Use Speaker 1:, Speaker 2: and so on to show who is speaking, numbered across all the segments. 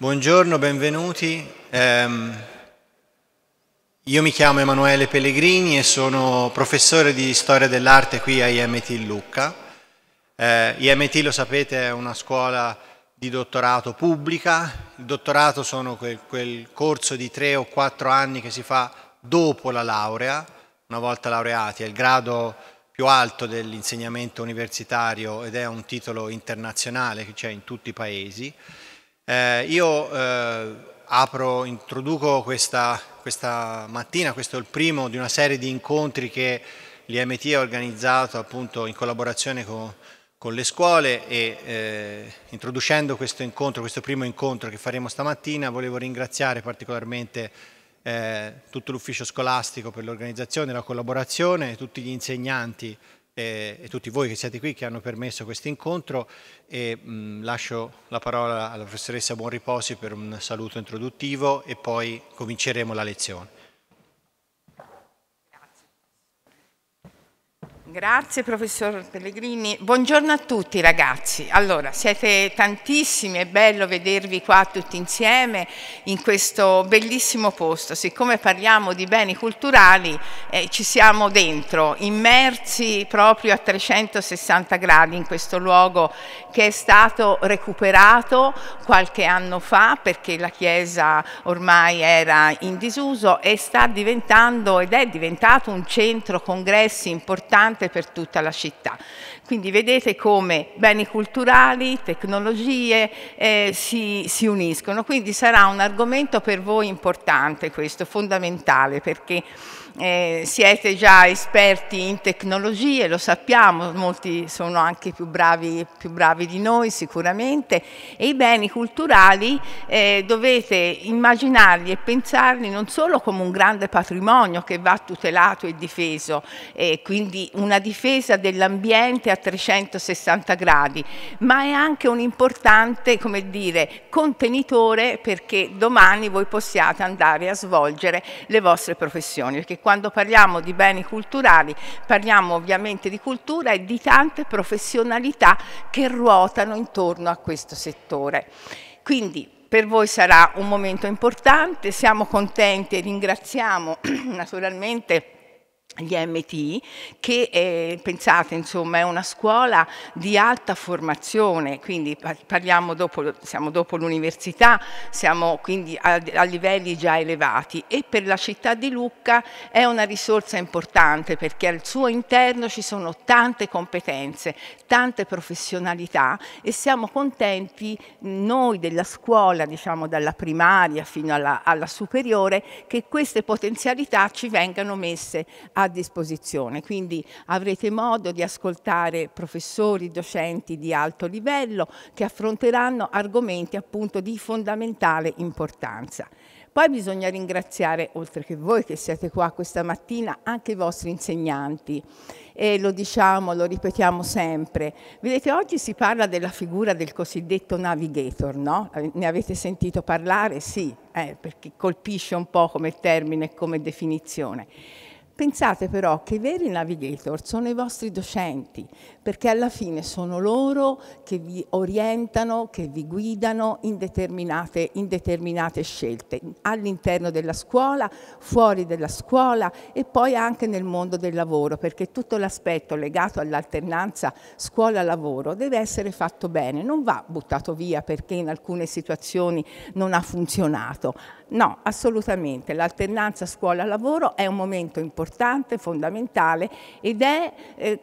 Speaker 1: Buongiorno, benvenuti. Um, io mi chiamo Emanuele Pellegrini e sono professore di storia dell'arte qui a IMT Lucca. Eh, IMT, lo sapete, è una scuola di dottorato pubblica. Il dottorato sono quel, quel corso di tre o quattro anni che si fa dopo la laurea, una volta laureati, è il grado più alto dell'insegnamento universitario ed è un titolo internazionale che c'è in tutti i paesi. Eh, io eh, apro, introduco questa, questa, mattina, questo è il primo di una serie di incontri che l'IMT ha organizzato appunto in collaborazione con, con le scuole e eh, introducendo questo incontro, questo primo incontro che faremo stamattina, volevo ringraziare particolarmente eh, tutto l'ufficio scolastico per l'organizzazione, la collaborazione, tutti gli insegnanti e, e, tutti voi che siete qui che hanno permesso questo incontro e mh, lascio la parola alla professoressa Buonriposi per un saluto introduttivo e poi cominceremo la lezione.
Speaker 2: Grazie professor Pellegrini. Buongiorno a tutti ragazzi. Allora, siete tantissimi, è bello vedervi qua tutti insieme in questo bellissimo posto. Siccome parliamo di beni culturali, eh, ci siamo dentro, immersi proprio a 360 gradi in questo luogo che è stato recuperato qualche anno fa perché la chiesa ormai era in disuso e sta diventando ed è diventato un centro congressi importante per tutta la città. Quindi vedete come beni culturali, tecnologie eh, si, si uniscono. Quindi sarà un argomento per voi importante questo, fondamentale, perché eh, siete già esperti in tecnologie, lo sappiamo, molti sono anche più bravi, più bravi di noi sicuramente, e i beni culturali eh, dovete immaginarli e pensarli non solo come un grande patrimonio che va tutelato e difeso, eh, quindi una difesa dell'ambiente a 360 gradi, ma è anche un importante, come dire, contenitore perché domani voi possiate andare a svolgere le vostre professioni, perché quando parliamo di beni culturali parliamo ovviamente di cultura e di tante professionalità che ruotano intorno a questo settore. Quindi per voi sarà un momento importante, siamo contenti e ringraziamo naturalmente gli MT, che eh, pensate insomma è una scuola di alta formazione, quindi parliamo dopo, siamo dopo l'università, siamo quindi a, a, livelli già elevati e per la città di Lucca è una risorsa importante perché al suo interno ci sono tante competenze, tante professionalità e siamo contenti noi della scuola, diciamo dalla primaria fino alla, alla superiore, che queste potenzialità ci vengano messe a disposizione, quindi avrete modo di ascoltare professori, docenti di alto livello che affronteranno argomenti appunto di fondamentale importanza. Poi bisogna ringraziare, oltre che voi che siete qua questa mattina, anche i vostri insegnanti. E lo diciamo, lo ripetiamo sempre. Vedete, oggi si parla della figura del cosiddetto navigator, no? Ne avete sentito parlare? Sì, eh, perché colpisce un po' come termine e come definizione. Pensate però che i veri navigator sono i vostri docenti, perché alla fine sono loro che vi orientano, che vi guidano in determinate, in determinate scelte, all'interno della scuola, fuori della scuola e poi anche nel mondo del lavoro, perché tutto l'aspetto legato all'alternanza scuola-lavoro deve essere fatto bene, non va buttato via perché in alcune situazioni non ha funzionato. No, assolutamente, l'alternanza scuola-lavoro è un momento importante importante, fondamentale ed è, eh,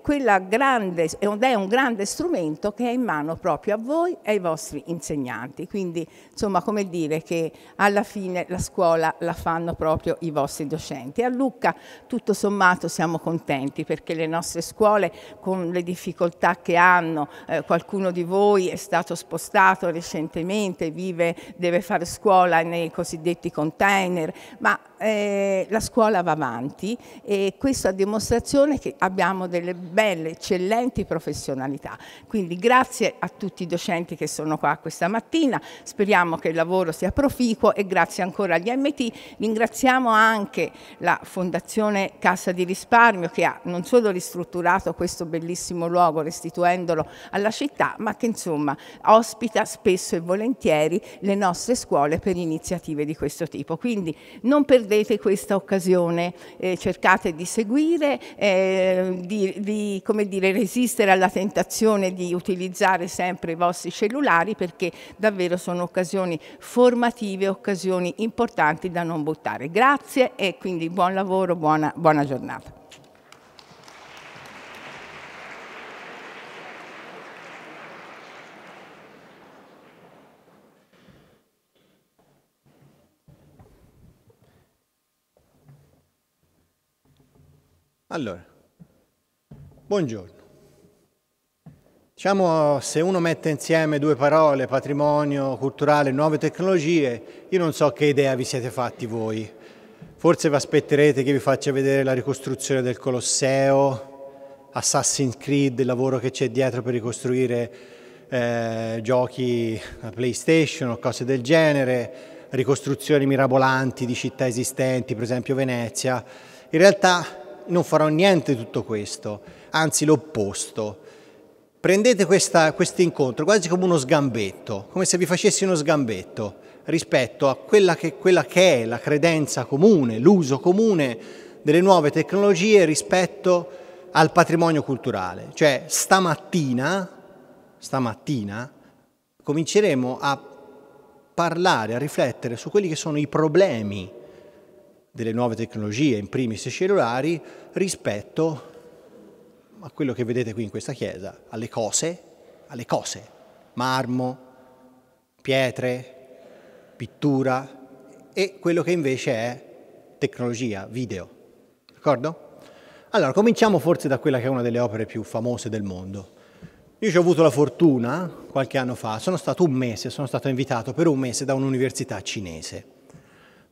Speaker 2: grande, ed è un grande strumento che è in mano proprio a voi e ai vostri insegnanti. Quindi insomma come dire che alla fine la scuola la fanno proprio i vostri docenti. A Lucca tutto sommato siamo contenti perché le nostre scuole con le difficoltà che hanno, eh, qualcuno di voi è stato spostato recentemente, vive, deve fare scuola nei cosiddetti container, ma eh, la scuola va avanti e questo a dimostrazione che abbiamo delle belle, eccellenti professionalità. Quindi grazie a tutti i docenti che sono qua questa mattina, speriamo che il lavoro sia proficuo e grazie ancora agli MT. Ringraziamo anche la Fondazione Cassa di Risparmio che ha non solo ristrutturato questo bellissimo luogo restituendolo alla città, ma che insomma ospita spesso e volentieri le nostre scuole per iniziative di questo tipo. Quindi non perdete questa occasione, eh, cercate di seguire, eh, di, di dire, resistere alla tentazione di utilizzare sempre i vostri cellulari perché davvero sono occasioni formative, occasioni importanti da non buttare. Grazie e quindi buon lavoro, buona, buona giornata.
Speaker 1: Allora, buongiorno. Diciamo, se uno mette insieme due parole, patrimonio culturale, nuove tecnologie, io non so che idea vi siete fatti voi. Forse vi aspetterete che vi faccia vedere la ricostruzione del Colosseo, Assassin's Creed, il lavoro che c'è dietro per ricostruire eh, giochi a PlayStation o cose del genere, ricostruzioni mirabolanti di città esistenti, per esempio Venezia. In realtà non farò niente di tutto questo, anzi l'opposto. Prendete questo incontro quasi come uno sgambetto, come se vi facessi uno sgambetto rispetto a quella che, quella che è la credenza comune, l'uso comune delle nuove tecnologie rispetto al patrimonio culturale. Cioè stamattina, stamattina cominceremo a parlare, a riflettere su quelli che sono i problemi delle nuove tecnologie, in primis i cellulari, rispetto a quello che vedete qui in questa chiesa, alle cose, alle cose, marmo, pietre, pittura e quello che invece è tecnologia, video. D'accordo? Allora, cominciamo forse da quella che è una delle opere più famose del mondo. Io ci ho avuto la fortuna, qualche anno fa, sono stato un mese, sono stato invitato per un mese da un'università cinese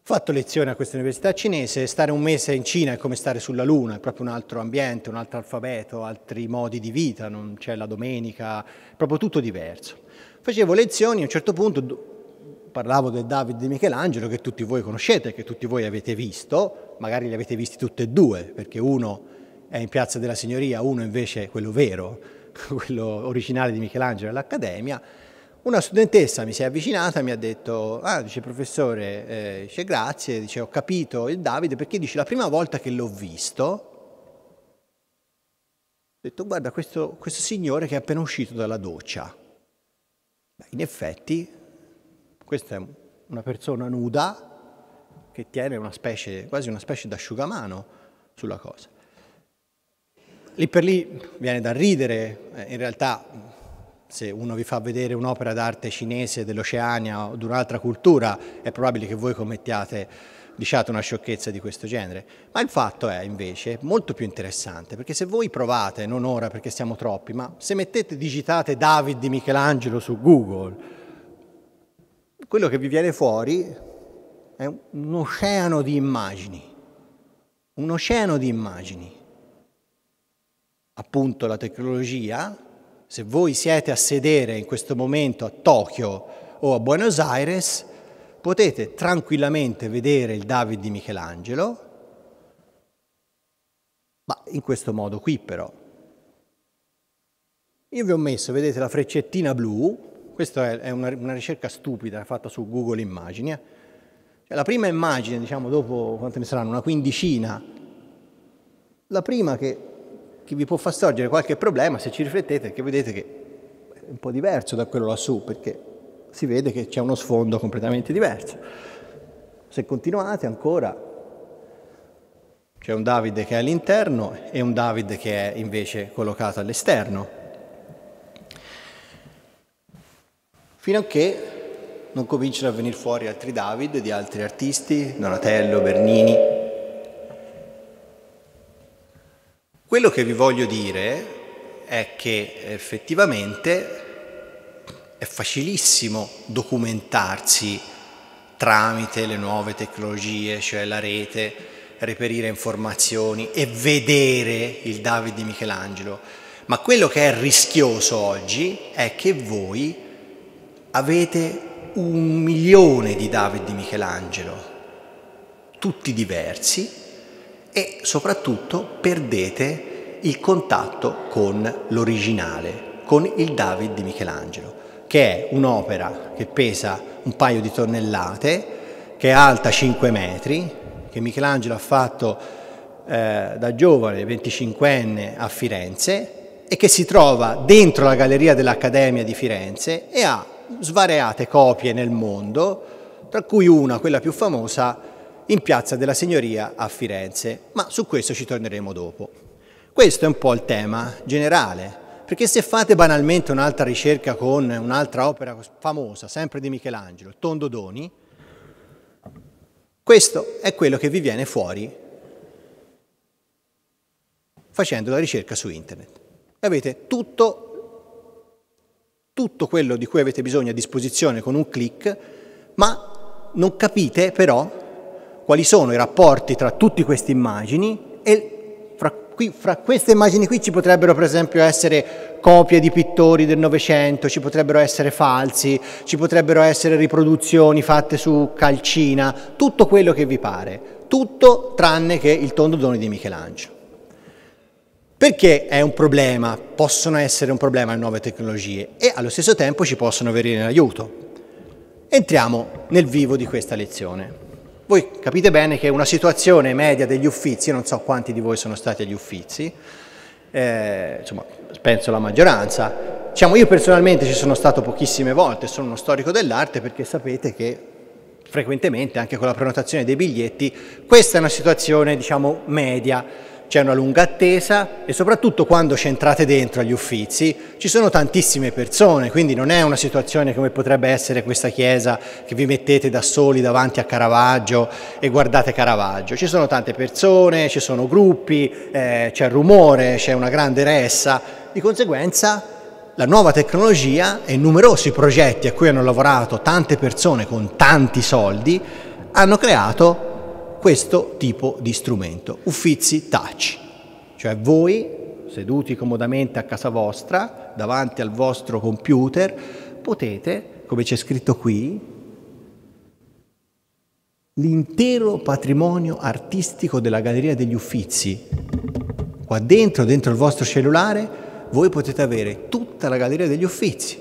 Speaker 1: fatto lezione a questa università cinese, stare un mese in Cina è come stare sulla Luna, è proprio un altro ambiente, un altro alfabeto, altri modi di vita, non c'è la domenica, è proprio tutto diverso. Facevo lezioni, a un certo punto parlavo del David di Michelangelo che tutti voi conoscete, che tutti voi avete visto, magari li avete visti tutti e due, perché uno è in Piazza della Signoria, uno invece è quello vero, quello originale di Michelangelo all'Accademia, una studentessa mi si è avvicinata e mi ha detto, ah, dice professore, eh, dice grazie, dice ho capito il Davide perché dice la prima volta che l'ho visto, ho detto guarda questo, questo signore che è appena uscito dalla doccia. In effetti questa è una persona nuda che tiene una specie, quasi una specie d'asciugamano sulla cosa. Lì per lì viene da ridere, eh, in realtà se uno vi fa vedere un'opera d'arte cinese dell'Oceania o di un'altra cultura, è probabile che voi commettiate diciate una sciocchezza di questo genere. Ma il fatto è invece molto più interessante, perché se voi provate, non ora perché siamo troppi, ma se mettete, digitate David di Michelangelo su Google, quello che vi viene fuori è un oceano di immagini, un oceano di immagini. Appunto la tecnologia se voi siete a sedere in questo momento a Tokyo o a Buenos Aires, potete tranquillamente vedere il David di Michelangelo, ma in questo modo qui però. Io vi ho messo, vedete, la freccettina blu, questa è una, una ricerca stupida fatta su Google Immagini. Eh. Cioè, la prima immagine, diciamo dopo quante ne saranno, una quindicina, la prima che che vi può far sorgere qualche problema se ci riflettete, che vedete che è un po' diverso da quello lassù, perché si vede che c'è uno sfondo completamente diverso. Se continuate ancora, c'è un Davide che è all'interno e un Davide che è invece collocato all'esterno. Fino a che non cominciano a venire fuori altri David di altri artisti, Donatello, Bernini, Quello che vi voglio dire è che effettivamente è facilissimo documentarsi tramite le nuove tecnologie, cioè la rete, reperire informazioni e vedere il David di Michelangelo. Ma quello che è rischioso oggi è che voi avete un milione di David di Michelangelo, tutti diversi, e soprattutto perdete il contatto con l'originale, con il David di Michelangelo, che è un'opera che pesa un paio di tonnellate, che è alta 5 metri, che Michelangelo ha fatto eh, da giovane, 25enne, a Firenze e che si trova dentro la galleria dell'Accademia di Firenze e ha svariate copie nel mondo, tra cui una, quella più famosa, in Piazza della Signoria a Firenze, ma su questo ci torneremo dopo. Questo è un po' il tema generale, perché se fate banalmente un'altra ricerca con un'altra opera famosa, sempre di Michelangelo, Tondo Doni, questo è quello che vi viene fuori facendo la ricerca su internet. Avete tutto, tutto quello di cui avete bisogno a disposizione con un clic, ma non capite però quali sono i rapporti tra tutte queste immagini e fra, qui, fra, queste immagini qui ci potrebbero per esempio essere copie di pittori del Novecento, ci potrebbero essere falsi, ci potrebbero essere riproduzioni fatte su calcina, tutto quello che vi pare, tutto tranne che il tondo dono di Michelangelo. Perché è un problema, possono essere un problema le nuove tecnologie e allo stesso tempo ci possono venire in aiuto. Entriamo nel vivo di questa lezione. Voi capite bene che una situazione media degli uffizi, non so quanti di voi sono stati agli uffizi, eh, insomma, penso la maggioranza, diciamo, io personalmente ci sono stato pochissime volte, sono uno storico dell'arte perché sapete che frequentemente, anche con la prenotazione dei biglietti, questa è una situazione, diciamo, media c'è una lunga attesa e soprattutto quando ci entrate dentro agli uffizi ci sono tantissime persone, quindi non è una situazione come potrebbe essere questa chiesa che vi mettete da soli davanti a Caravaggio e guardate Caravaggio. Ci sono tante persone, ci sono gruppi, eh, c'è rumore, c'è una grande ressa, di conseguenza la nuova tecnologia e numerosi progetti a cui hanno lavorato tante persone con tanti soldi hanno creato questo tipo di strumento, Uffizi Touch, cioè voi seduti comodamente a casa vostra, davanti al vostro computer, potete, come c'è scritto qui, l'intero patrimonio artistico della Galleria degli Uffizi, qua dentro, dentro il vostro cellulare, voi potete avere tutta la Galleria degli Uffizi.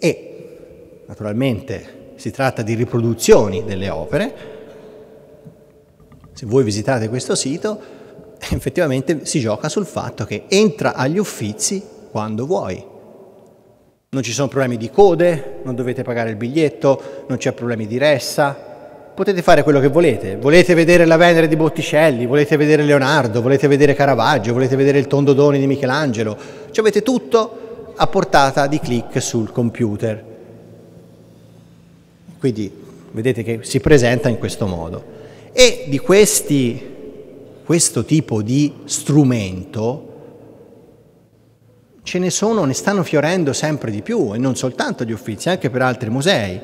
Speaker 1: E naturalmente si tratta di riproduzioni delle opere, se voi visitate questo sito, effettivamente si gioca sul fatto che entra agli uffizi quando vuoi. Non ci sono problemi di code, non dovete pagare il biglietto, non c'è problemi di ressa, potete fare quello che volete. Volete vedere la Venere di Botticelli, volete vedere Leonardo, volete vedere Caravaggio, volete vedere il Tondo Doni di Michelangelo. Ci avete tutto a portata di clic sul computer. Quindi vedete che si presenta in questo modo. E di questi, questo tipo di strumento ce ne sono, ne stanno fiorendo sempre di più e non soltanto gli uffizi, anche per altri musei,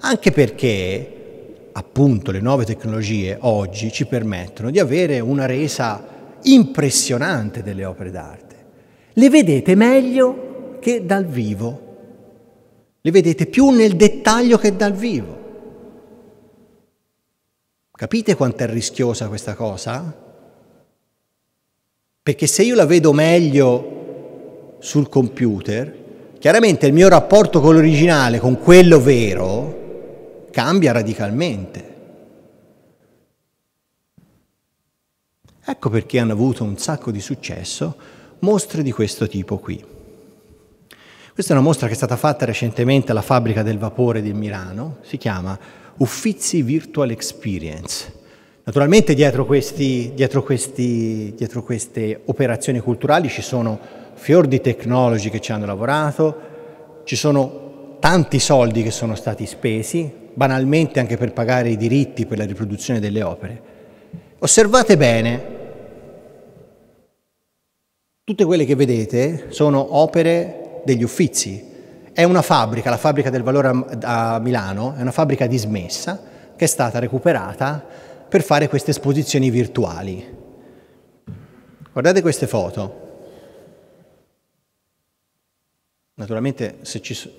Speaker 1: anche perché appunto le nuove tecnologie oggi ci permettono di avere una resa impressionante delle opere d'arte. Le vedete meglio che dal vivo, le vedete più nel dettaglio che dal vivo. Capite quanto è rischiosa questa cosa? Perché se io la vedo meglio sul computer, chiaramente il mio rapporto con l'originale, con quello vero, cambia radicalmente. Ecco perché hanno avuto un sacco di successo mostre di questo tipo qui. Questa è una mostra che è stata fatta recentemente alla fabbrica del vapore di Milano, si chiama Uffizi Virtual Experience. Naturalmente dietro, questi, dietro, questi, dietro queste operazioni culturali ci sono fior di tecnologi che ci hanno lavorato, ci sono tanti soldi che sono stati spesi, banalmente anche per pagare i diritti per la riproduzione delle opere. Osservate bene, tutte quelle che vedete sono opere degli uffizi è una fabbrica, la fabbrica del valore a, Milano, è una fabbrica dismessa che è stata recuperata per fare queste esposizioni virtuali. Guardate queste foto. Naturalmente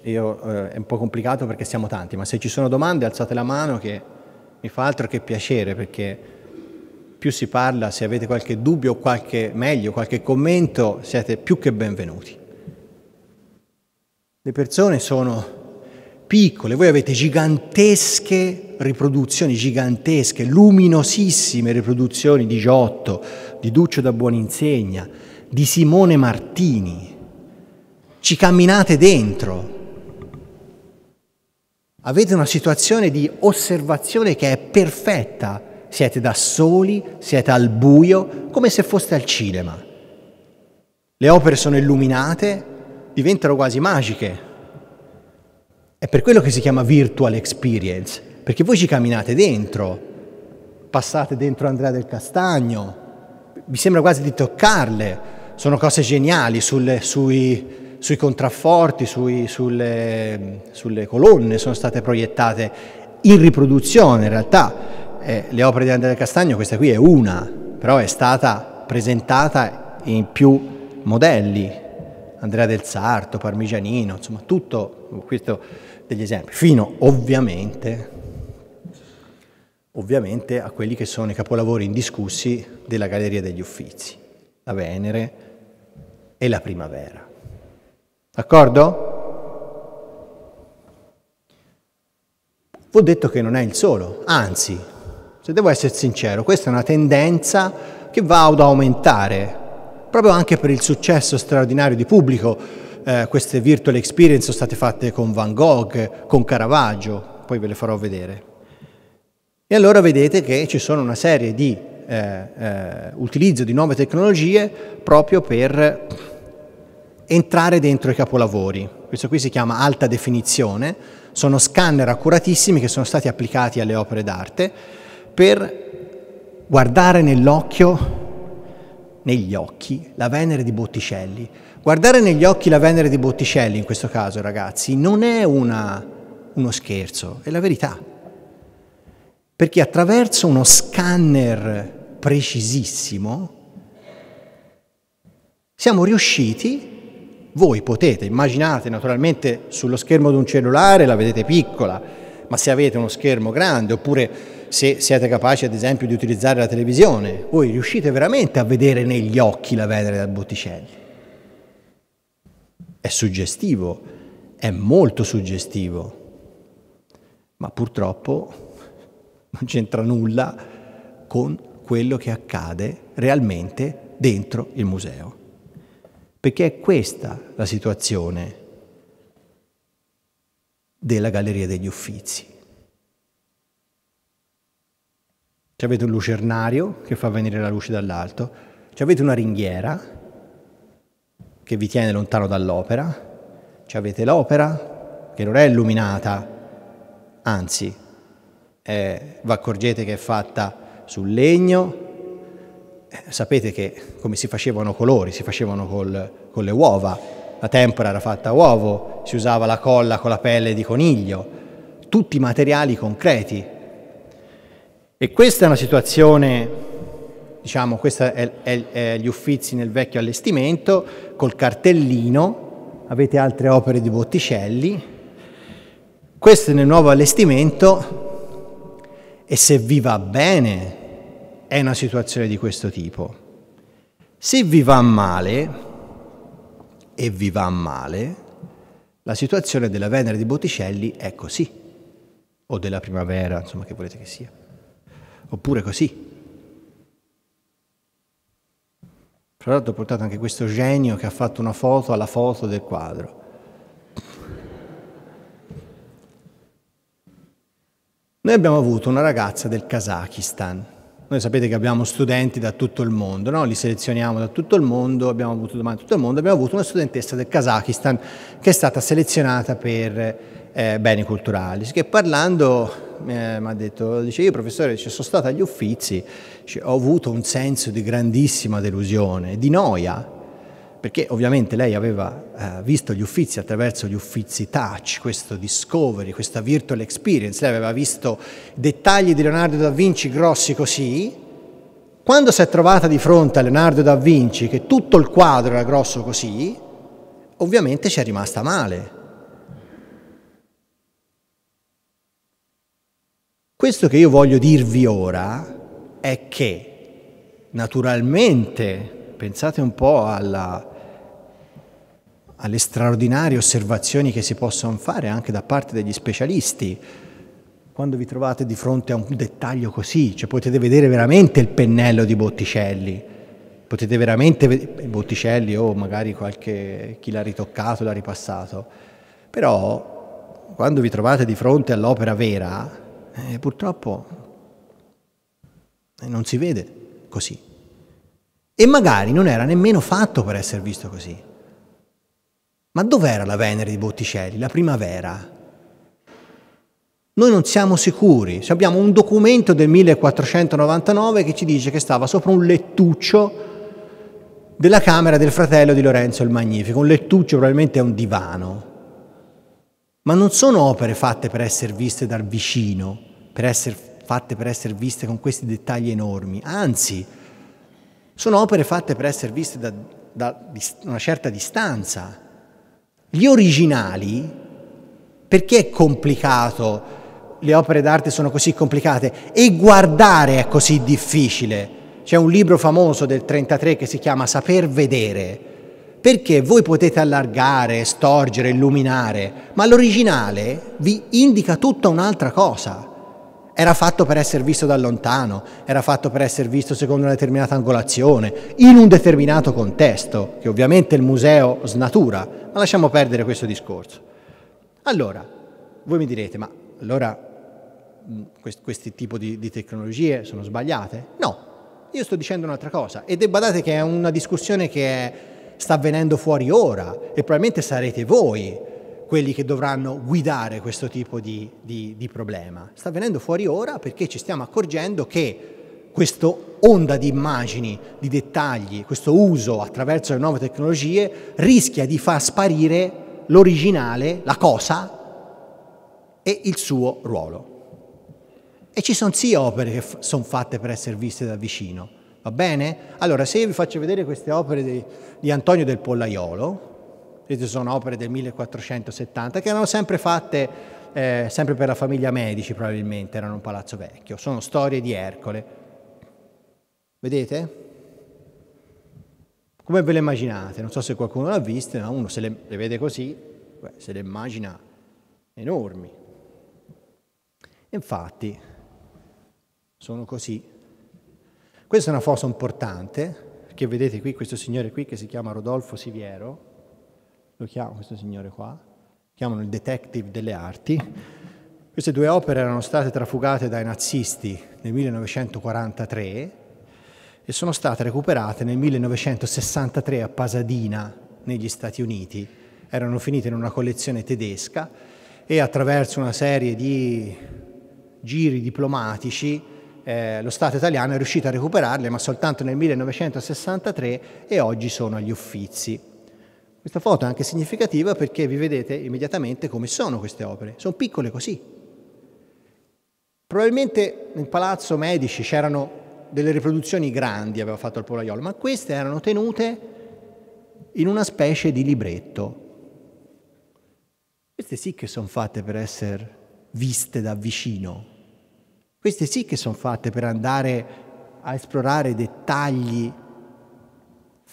Speaker 1: io, eh, è un po' complicato perché siamo tanti, ma se ci sono domande alzate la mano che mi fa altro che piacere perché più si parla, se avete qualche dubbio qualche meglio, qualche commento, siete più che benvenuti. Le persone sono piccole, voi avete gigantesche riproduzioni, gigantesche, luminosissime riproduzioni di Giotto, di Duccio da Buoninsegna, di Simone Martini ci camminate dentro. Avete una situazione di osservazione che è perfetta. Siete da soli, siete al buio, come se foste al cinema. Le opere sono illuminate, diventano quasi magiche. È per quello che si chiama virtual experience, perché voi ci camminate dentro, passate dentro Andrea del Castagno, vi sembra quasi di toccarle, sono cose geniali sulle, sui, sui contrafforti, sui, sulle, sulle, colonne sono state proiettate in riproduzione. In realtà eh, le opere di Andrea del Castagno, questa qui è una, però è stata presentata in più modelli. Andrea del Sarto, Parmigianino, insomma tutto questo degli esempi, fino ovviamente, ovviamente a quelli che sono i capolavori indiscussi della Galleria degli Uffizi, la Venere e la Primavera. D'accordo? Ho detto che non è il solo, anzi, se devo essere sincero, questa è una tendenza che va ad aumentare, proprio anche per il successo straordinario di pubblico. Eh, queste virtual experience sono state fatte con Van Gogh, con Caravaggio, poi ve le farò vedere. E allora vedete che ci sono una serie di eh, eh, utilizzo di nuove tecnologie proprio per entrare dentro i capolavori. Questo qui si chiama alta definizione, sono scanner accuratissimi che sono stati applicati alle opere d'arte per guardare nell'occhio, negli occhi, la Venere di Botticelli. Guardare negli occhi la Venere di Botticelli in questo caso, ragazzi, non è una, uno scherzo, è la verità. Perché attraverso uno scanner precisissimo siamo riusciti voi potete, immaginate naturalmente sullo schermo di un cellulare la vedete piccola, ma se avete uno schermo grande oppure se siete capaci ad esempio di utilizzare la televisione, voi riuscite veramente a vedere negli occhi la Venere da Botticelli. È suggestivo, è molto suggestivo, ma purtroppo non c'entra nulla con quello che accade realmente dentro il museo perché è questa la situazione della Galleria degli Uffizi. Ci avete un lucernario che fa venire la luce dall'alto, ci avete una ringhiera che vi tiene lontano dall'opera, ci avete l'opera che non è illuminata, anzi, eh, vi accorgete che è fatta sul legno, eh, sapete che come si facevano colori, si facevano col, con le uova, la tempora era fatta a uovo, si usava la colla con la pelle di coniglio, tutti materiali concreti. E questa è una situazione, diciamo, questi è gli uffizi nel vecchio allestimento, col cartellino, avete altre opere di Botticelli, questo è nel nuovo allestimento e se vi va bene è una situazione di questo tipo. Se vi va male, e vi va male, la situazione della Venere di Botticelli è così, o della primavera, insomma, che volete che sia, oppure così. Tra l'altro ho portato anche questo genio che ha fatto una foto alla foto del quadro. Noi abbiamo avuto una ragazza del Kazakistan noi sapete che abbiamo studenti da tutto il mondo, no? li selezioniamo da tutto il mondo, abbiamo avuto domande da tutto il mondo, abbiamo avuto una studentessa del Kazakistan che è stata selezionata per eh, beni culturali, che parlando eh, mi ha detto, dice io professore ci sono stata agli uffizi, dice, ho avuto un senso di grandissima delusione, di noia, perché ovviamente lei aveva eh, visto gli uffizi attraverso gli uffizi touch, questo discovery, questa virtual experience, lei aveva visto dettagli di Leonardo da Vinci grossi così, quando si è trovata di fronte a Leonardo da Vinci, che tutto il quadro era grosso così, ovviamente ci è rimasta male. Questo che io voglio dirvi ora è che naturalmente pensate un po' alla, alle straordinarie osservazioni che si possono fare anche da parte degli specialisti. Quando vi trovate di fronte a un dettaglio così, cioè potete vedere veramente il pennello di Botticelli, potete veramente vedere Botticelli o magari qualche, chi l'ha ritoccato, l'ha ripassato, però quando vi trovate di fronte all'opera vera, eh, purtroppo eh, non si vede così. E magari non era nemmeno fatto per essere visto così. Ma dov'era la Venere di Botticelli, la primavera? Noi non siamo sicuri, abbiamo un documento del 1499 che ci dice che stava sopra un lettuccio della camera del fratello di Lorenzo il Magnifico, un lettuccio probabilmente è un divano, ma non sono opere fatte per essere viste dal vicino, per essere fatte per essere viste con questi dettagli enormi, anzi sono opere fatte per essere viste da, da una certa distanza. Gli originali, perché è complicato? Le opere d'arte sono così complicate e guardare è così difficile. C'è un libro famoso del 33 che si chiama Saper vedere, perché voi potete allargare, storgere, illuminare, ma l'originale vi indica tutta un'altra cosa. Era fatto per essere visto da lontano, era fatto per essere visto secondo una determinata angolazione, in un determinato contesto, che ovviamente il museo snatura, ma lasciamo perdere questo discorso. Allora, voi mi direte, ma allora questi, questi tipi di, di tecnologie sono sbagliate? No, io sto dicendo un'altra cosa e badate che è una discussione che è, sta avvenendo fuori ora e probabilmente sarete voi quelli che dovranno guidare questo tipo di, di, di problema. Sta venendo fuori ora perché ci stiamo accorgendo che questa onda di immagini, di dettagli, questo uso attraverso le nuove tecnologie rischia di far sparire l'originale, la cosa e il suo ruolo. E ci sono sì opere che f- sono fatte per essere viste da vicino, va bene? Allora, se io vi faccio vedere queste opere di, di Antonio del Pollaiolo, sono opere del 1470 che erano sempre fatte, eh, sempre per la famiglia Medici probabilmente, erano un palazzo vecchio. Sono storie di Ercole. Vedete? Come ve le immaginate? Non so se qualcuno l'ha vista, ma uno se le, le vede così, beh, se le immagina enormi. Infatti, sono così. Questa è una foto importante, che vedete qui questo signore qui che si chiama Rodolfo Siviero, lo chiamo questo signore qua, chiamano il detective delle arti. Queste due opere erano state trafugate dai nazisti nel 1943 e sono state recuperate nel 1963 a Pasadena, negli Stati Uniti. Erano finite in una collezione tedesca e attraverso una serie di giri diplomatici eh, lo Stato italiano è riuscito a recuperarle, ma soltanto nel 1963 e oggi sono agli Uffizi. Questa foto è anche significativa perché vi vedete immediatamente come sono queste opere. Sono piccole così. Probabilmente nel Palazzo Medici c'erano delle riproduzioni grandi, aveva fatto il Polaiolo, ma queste erano tenute in una specie di libretto. Queste sì che sono fatte per essere viste da vicino. Queste sì che sono fatte per andare a esplorare dettagli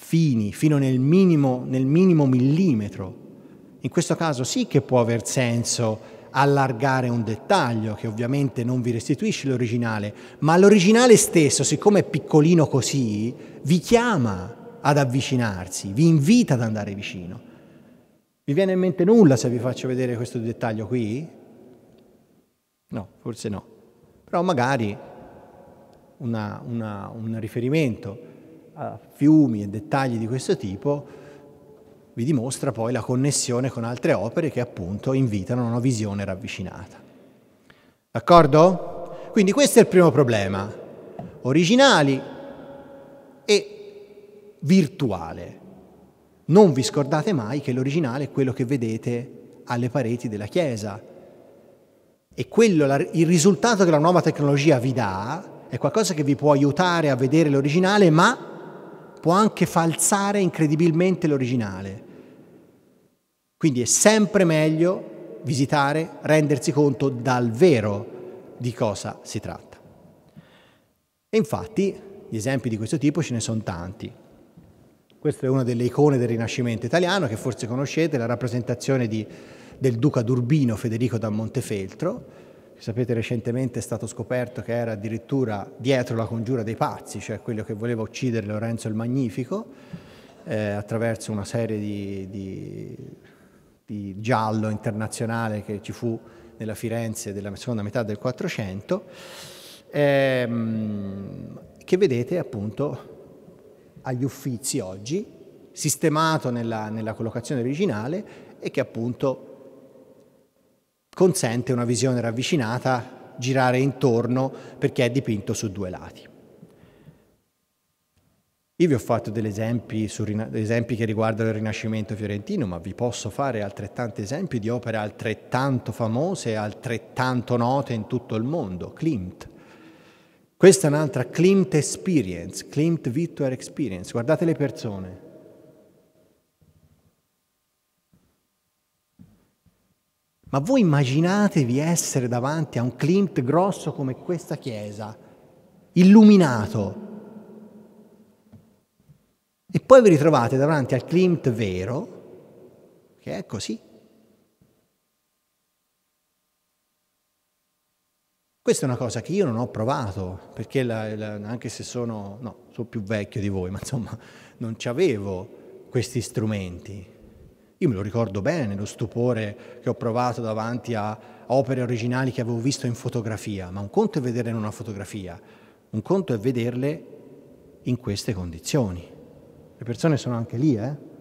Speaker 1: fini, fino nel minimo, nel minimo millimetro. In questo caso sì che può aver senso allargare un dettaglio che ovviamente non vi restituisce l'originale, ma l'originale stesso, siccome è piccolino così, vi chiama ad avvicinarsi, vi invita ad andare vicino. Vi viene in mente nulla se vi faccio vedere questo dettaglio qui? No, forse no. Però magari una, una, un riferimento a fiumi e dettagli di questo tipo, vi dimostra poi la connessione con altre opere che appunto invitano a una visione ravvicinata. D'accordo? Quindi questo è il primo problema, originali e virtuale. Non vi scordate mai che l'originale è quello che vedete alle pareti della chiesa. E quello, il risultato che la nuova tecnologia vi dà è qualcosa che vi può aiutare a vedere l'originale, ma può anche falsare incredibilmente l'originale. Quindi è sempre meglio visitare, rendersi conto dal vero di cosa si tratta. E infatti gli esempi di questo tipo ce ne sono tanti. Questa è una delle icone del Rinascimento italiano che forse conoscete, la rappresentazione di, del duca d'Urbino Federico da Montefeltro, sapete recentemente è stato scoperto che era addirittura dietro la congiura dei pazzi, cioè quello che voleva uccidere Lorenzo il Magnifico, eh, attraverso una serie di, di, di giallo internazionale che ci fu nella Firenze della seconda metà del Quattrocento, ehm, che vedete appunto agli uffizi oggi, sistemato nella, nella collocazione originale e che appunto consente una visione ravvicinata, girare intorno perché è dipinto su due lati. Io vi ho fatto degli esempi, su, esempi, che riguardano il Rinascimento fiorentino, ma vi posso fare altrettanti esempi di opere altrettanto famose e altrettanto note in tutto il mondo. Klimt, questa è un'altra Klimt Experience, Klimt Virtual Experience. Guardate le persone. Ma voi immaginatevi essere davanti a un Klimt grosso come questa chiesa, illuminato, e poi vi ritrovate davanti al Klimt vero, che è così. Questa è una cosa che io non ho provato, perché la, la, anche se sono, no, sono più vecchio di voi, ma insomma non avevo questi strumenti. Io me lo ricordo bene, lo stupore che ho provato davanti a opere originali che avevo visto in fotografia, ma un conto è vederle in una fotografia, un conto è vederle in queste condizioni. Le persone sono anche lì, eh?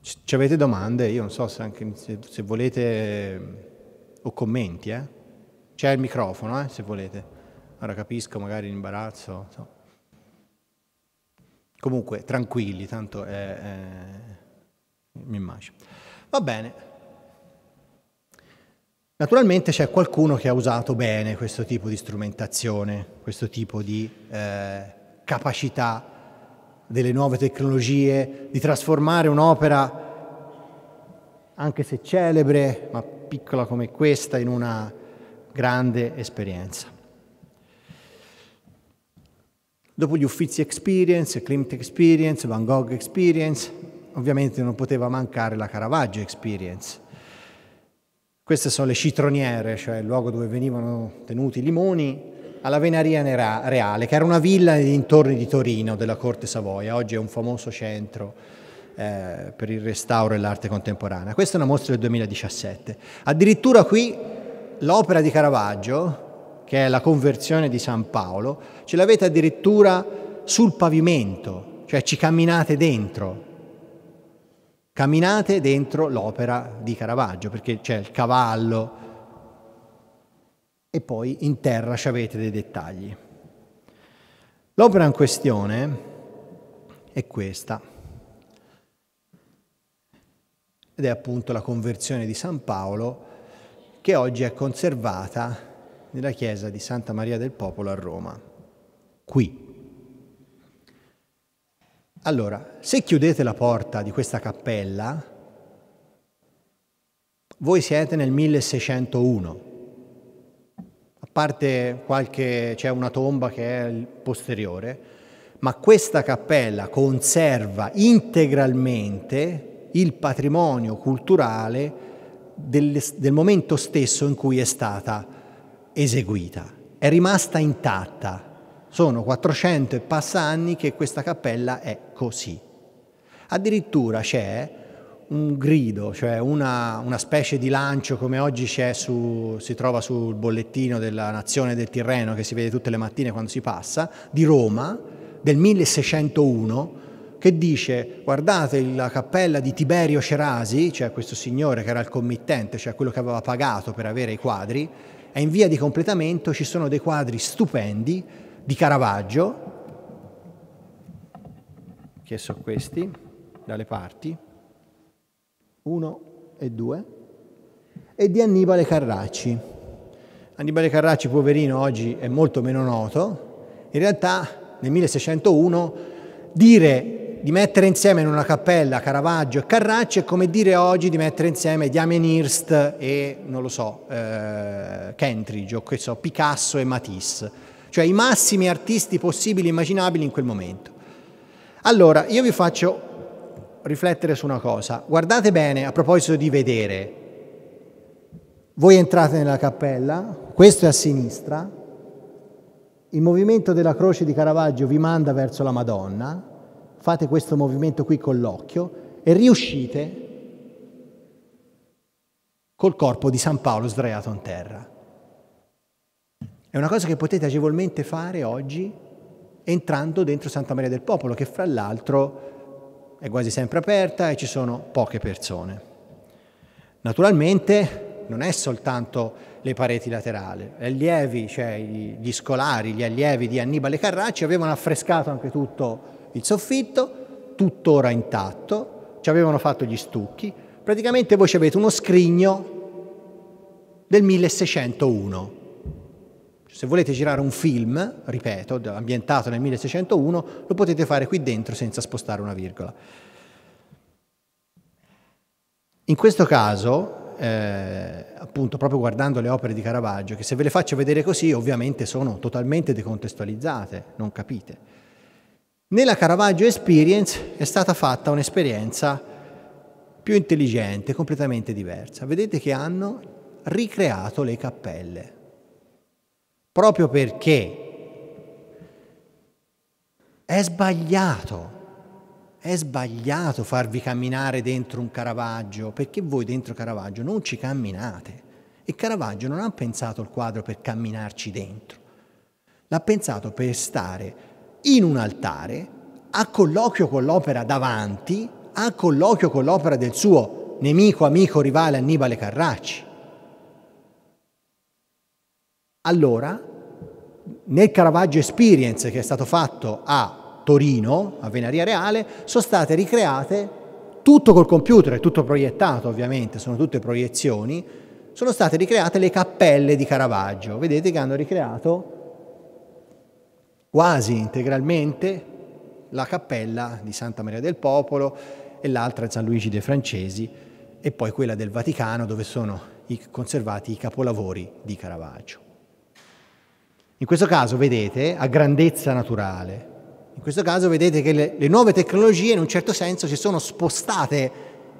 Speaker 1: Ci avete domande? Io non so se, anche, se, se volete o commenti, eh? C'è il microfono, eh, se volete. Ora capisco magari l'imbarazzo. So. Comunque, tranquilli, tanto è, è, mi immagino. Va bene. Naturalmente c'è qualcuno che ha usato bene questo tipo di strumentazione, questo tipo di eh, capacità delle nuove tecnologie, di trasformare un'opera, anche se celebre, ma piccola come questa, in una grande esperienza. Dopo gli Uffizi Experience, Klimt Experience, Van Gogh Experience, ovviamente non poteva mancare la Caravaggio Experience. Queste sono le citroniere, cioè il luogo dove venivano tenuti i limoni alla Venaria Reale, che era una villa nei dintorni di Torino della Corte Savoia, oggi è un famoso centro eh, per il restauro e l'arte contemporanea. Questa è una mostra del 2017. Addirittura qui l'opera di Caravaggio, che è la conversione di San Paolo, ce l'avete addirittura sul pavimento, cioè ci camminate dentro. Camminate dentro l'opera di Caravaggio, perché c'è il cavallo, e poi in terra ci avete dei dettagli. L'opera in questione è questa ed è appunto la conversione di San Paolo che oggi è conservata nella chiesa di Santa Maria del Popolo a Roma, qui. Allora, se chiudete la porta di questa cappella, voi siete nel 1601 parte qualche, c'è una tomba che è posteriore, ma questa cappella conserva integralmente il patrimonio culturale del, del momento stesso in cui è stata eseguita. È rimasta intatta. Sono 400 e passa anni che questa cappella è così. Addirittura c'è un grido, cioè una, una, specie di lancio come oggi su, si trova sul bollettino della Nazione del Tirreno che si vede tutte le mattine quando si passa, di Roma del 1601 che dice guardate la cappella di Tiberio Cerasi, cioè questo signore che era il committente, cioè quello che aveva pagato per avere i quadri, è in via di completamento, ci sono dei quadri stupendi di Caravaggio, che sono questi, dalle parti, uno e due, e di Annibale Carracci. Annibale Carracci, poverino, oggi è molto meno noto. In realtà nel 1601 dire di mettere insieme in una cappella Caravaggio e Carracci è come dire oggi di mettere insieme Damien Hirst e, non lo so, eh, Kentridge o so, Picasso e Matisse, cioè i massimi artisti possibili e immaginabili in quel momento. Allora, io vi faccio riflettere su una cosa. Guardate bene, a proposito di vedere, voi entrate nella cappella, questo è a sinistra, il movimento della croce di Caravaggio vi manda verso la Madonna, fate questo movimento qui con l'occhio e riuscite col corpo di San Paolo sdraiato in terra. È una cosa che potete agevolmente fare oggi entrando dentro Santa Maria del Popolo, che fra l'altro è quasi sempre aperta e ci sono poche persone. Naturalmente non è soltanto le pareti laterali, gli allievi, cioè gli scolari, gli allievi di Annibale Carracci avevano affrescato anche tutto il soffitto, tuttora intatto, ci avevano fatto gli stucchi, praticamente voi avete uno scrigno del 1601. Se volete girare un film, ripeto, ambientato nel 1601, lo potete fare qui dentro senza spostare una virgola. In questo caso eh, appunto proprio guardando le opere di Caravaggio, che se ve le faccio vedere così ovviamente sono totalmente decontestualizzate, non capite. Nella Caravaggio Experience è stata fatta un'esperienza più intelligente, completamente diversa. Vedete che hanno ricreato le cappelle, proprio perché è sbagliato è sbagliato farvi camminare dentro un Caravaggio, perché voi dentro Caravaggio non ci camminate. E Caravaggio non ha pensato il quadro per camminarci dentro, l'ha pensato per stare in un altare, a colloquio con l'opera davanti, a colloquio con l'opera del suo nemico, amico, rivale Annibale Carracci. Allora, nel Caravaggio Experience che è stato fatto a Torino, a Venaria Reale, sono state ricreate tutto col computer, è tutto proiettato ovviamente, sono tutte proiezioni, sono state ricreate le cappelle di Caravaggio. Vedete che hanno ricreato quasi integralmente la cappella di Santa Maria del Popolo e l'altra San Luigi dei Francesi e poi quella del Vaticano dove sono conservati i capolavori di Caravaggio. In questo caso vedete a grandezza naturale, in questo caso vedete che le, le nuove tecnologie in un certo senso si sono spostate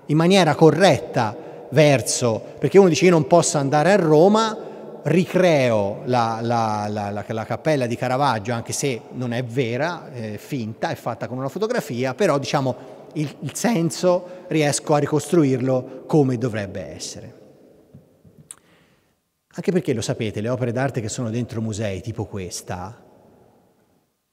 Speaker 1: in maniera corretta verso, perché uno dice io non posso andare a Roma, ricreo la, la, la, la, cappella di Caravaggio, anche se non è vera, è finta, è fatta con una fotografia, però diciamo il, il senso riesco a ricostruirlo come dovrebbe essere. Anche perché lo sapete, le opere d'arte che sono dentro musei tipo questa,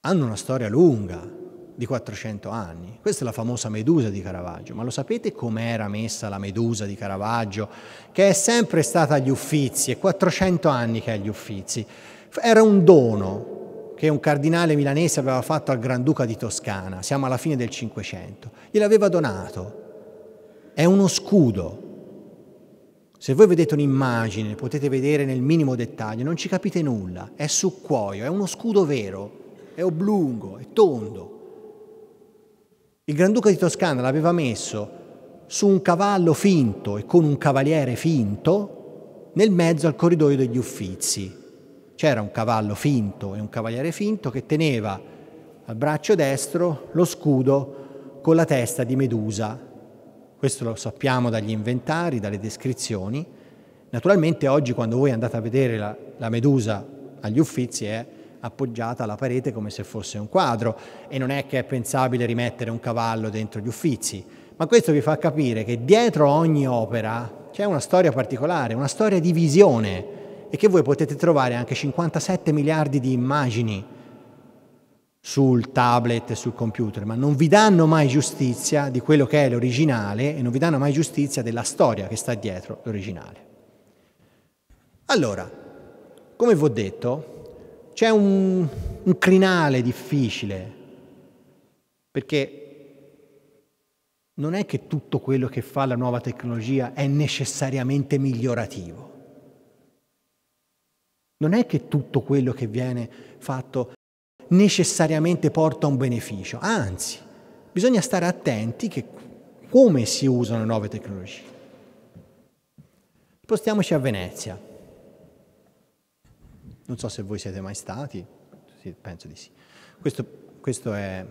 Speaker 1: hanno una storia lunga, di 400 anni. Questa è la famosa Medusa di Caravaggio, ma lo sapete com'era messa la Medusa di Caravaggio, che è sempre stata agli Uffizi, è 400 anni che è agli Uffizi. Era un dono che un cardinale milanese aveva fatto al Granduca di Toscana, siamo alla fine del Cinquecento, gliel'aveva donato. È uno scudo. Se voi vedete un'immagine, potete vedere nel minimo dettaglio, non ci capite nulla, è su cuoio, è uno scudo vero, è oblungo, è tondo. Il Granduca di Toscana l'aveva messo su un cavallo finto e con un cavaliere finto nel mezzo al corridoio degli Uffizi. C'era un cavallo finto e un cavaliere finto che teneva al braccio destro lo scudo con la testa di Medusa. Questo lo sappiamo dagli inventari, dalle descrizioni. Naturalmente oggi quando voi andate a vedere la, la Medusa agli Uffizi è appoggiata alla parete come se fosse un quadro e non è che è pensabile rimettere un cavallo dentro gli uffizi, ma questo vi fa capire che dietro ogni opera c'è una storia particolare, una storia di visione e che voi potete trovare anche 57 miliardi di immagini sul tablet e sul computer, ma non vi danno mai giustizia di quello che è l'originale e non vi danno mai giustizia della storia che sta dietro l'originale. Allora, come vi ho detto, c'è un un crinale difficile, perché non è che tutto quello che fa la nuova tecnologia è necessariamente migliorativo. Non è che tutto quello che viene fatto necessariamente porta un beneficio, anzi, bisogna stare attenti che come si usano le nuove tecnologie. Spostiamoci a Venezia. Non so se voi siete mai stati, sì, penso di sì. Questo, questo è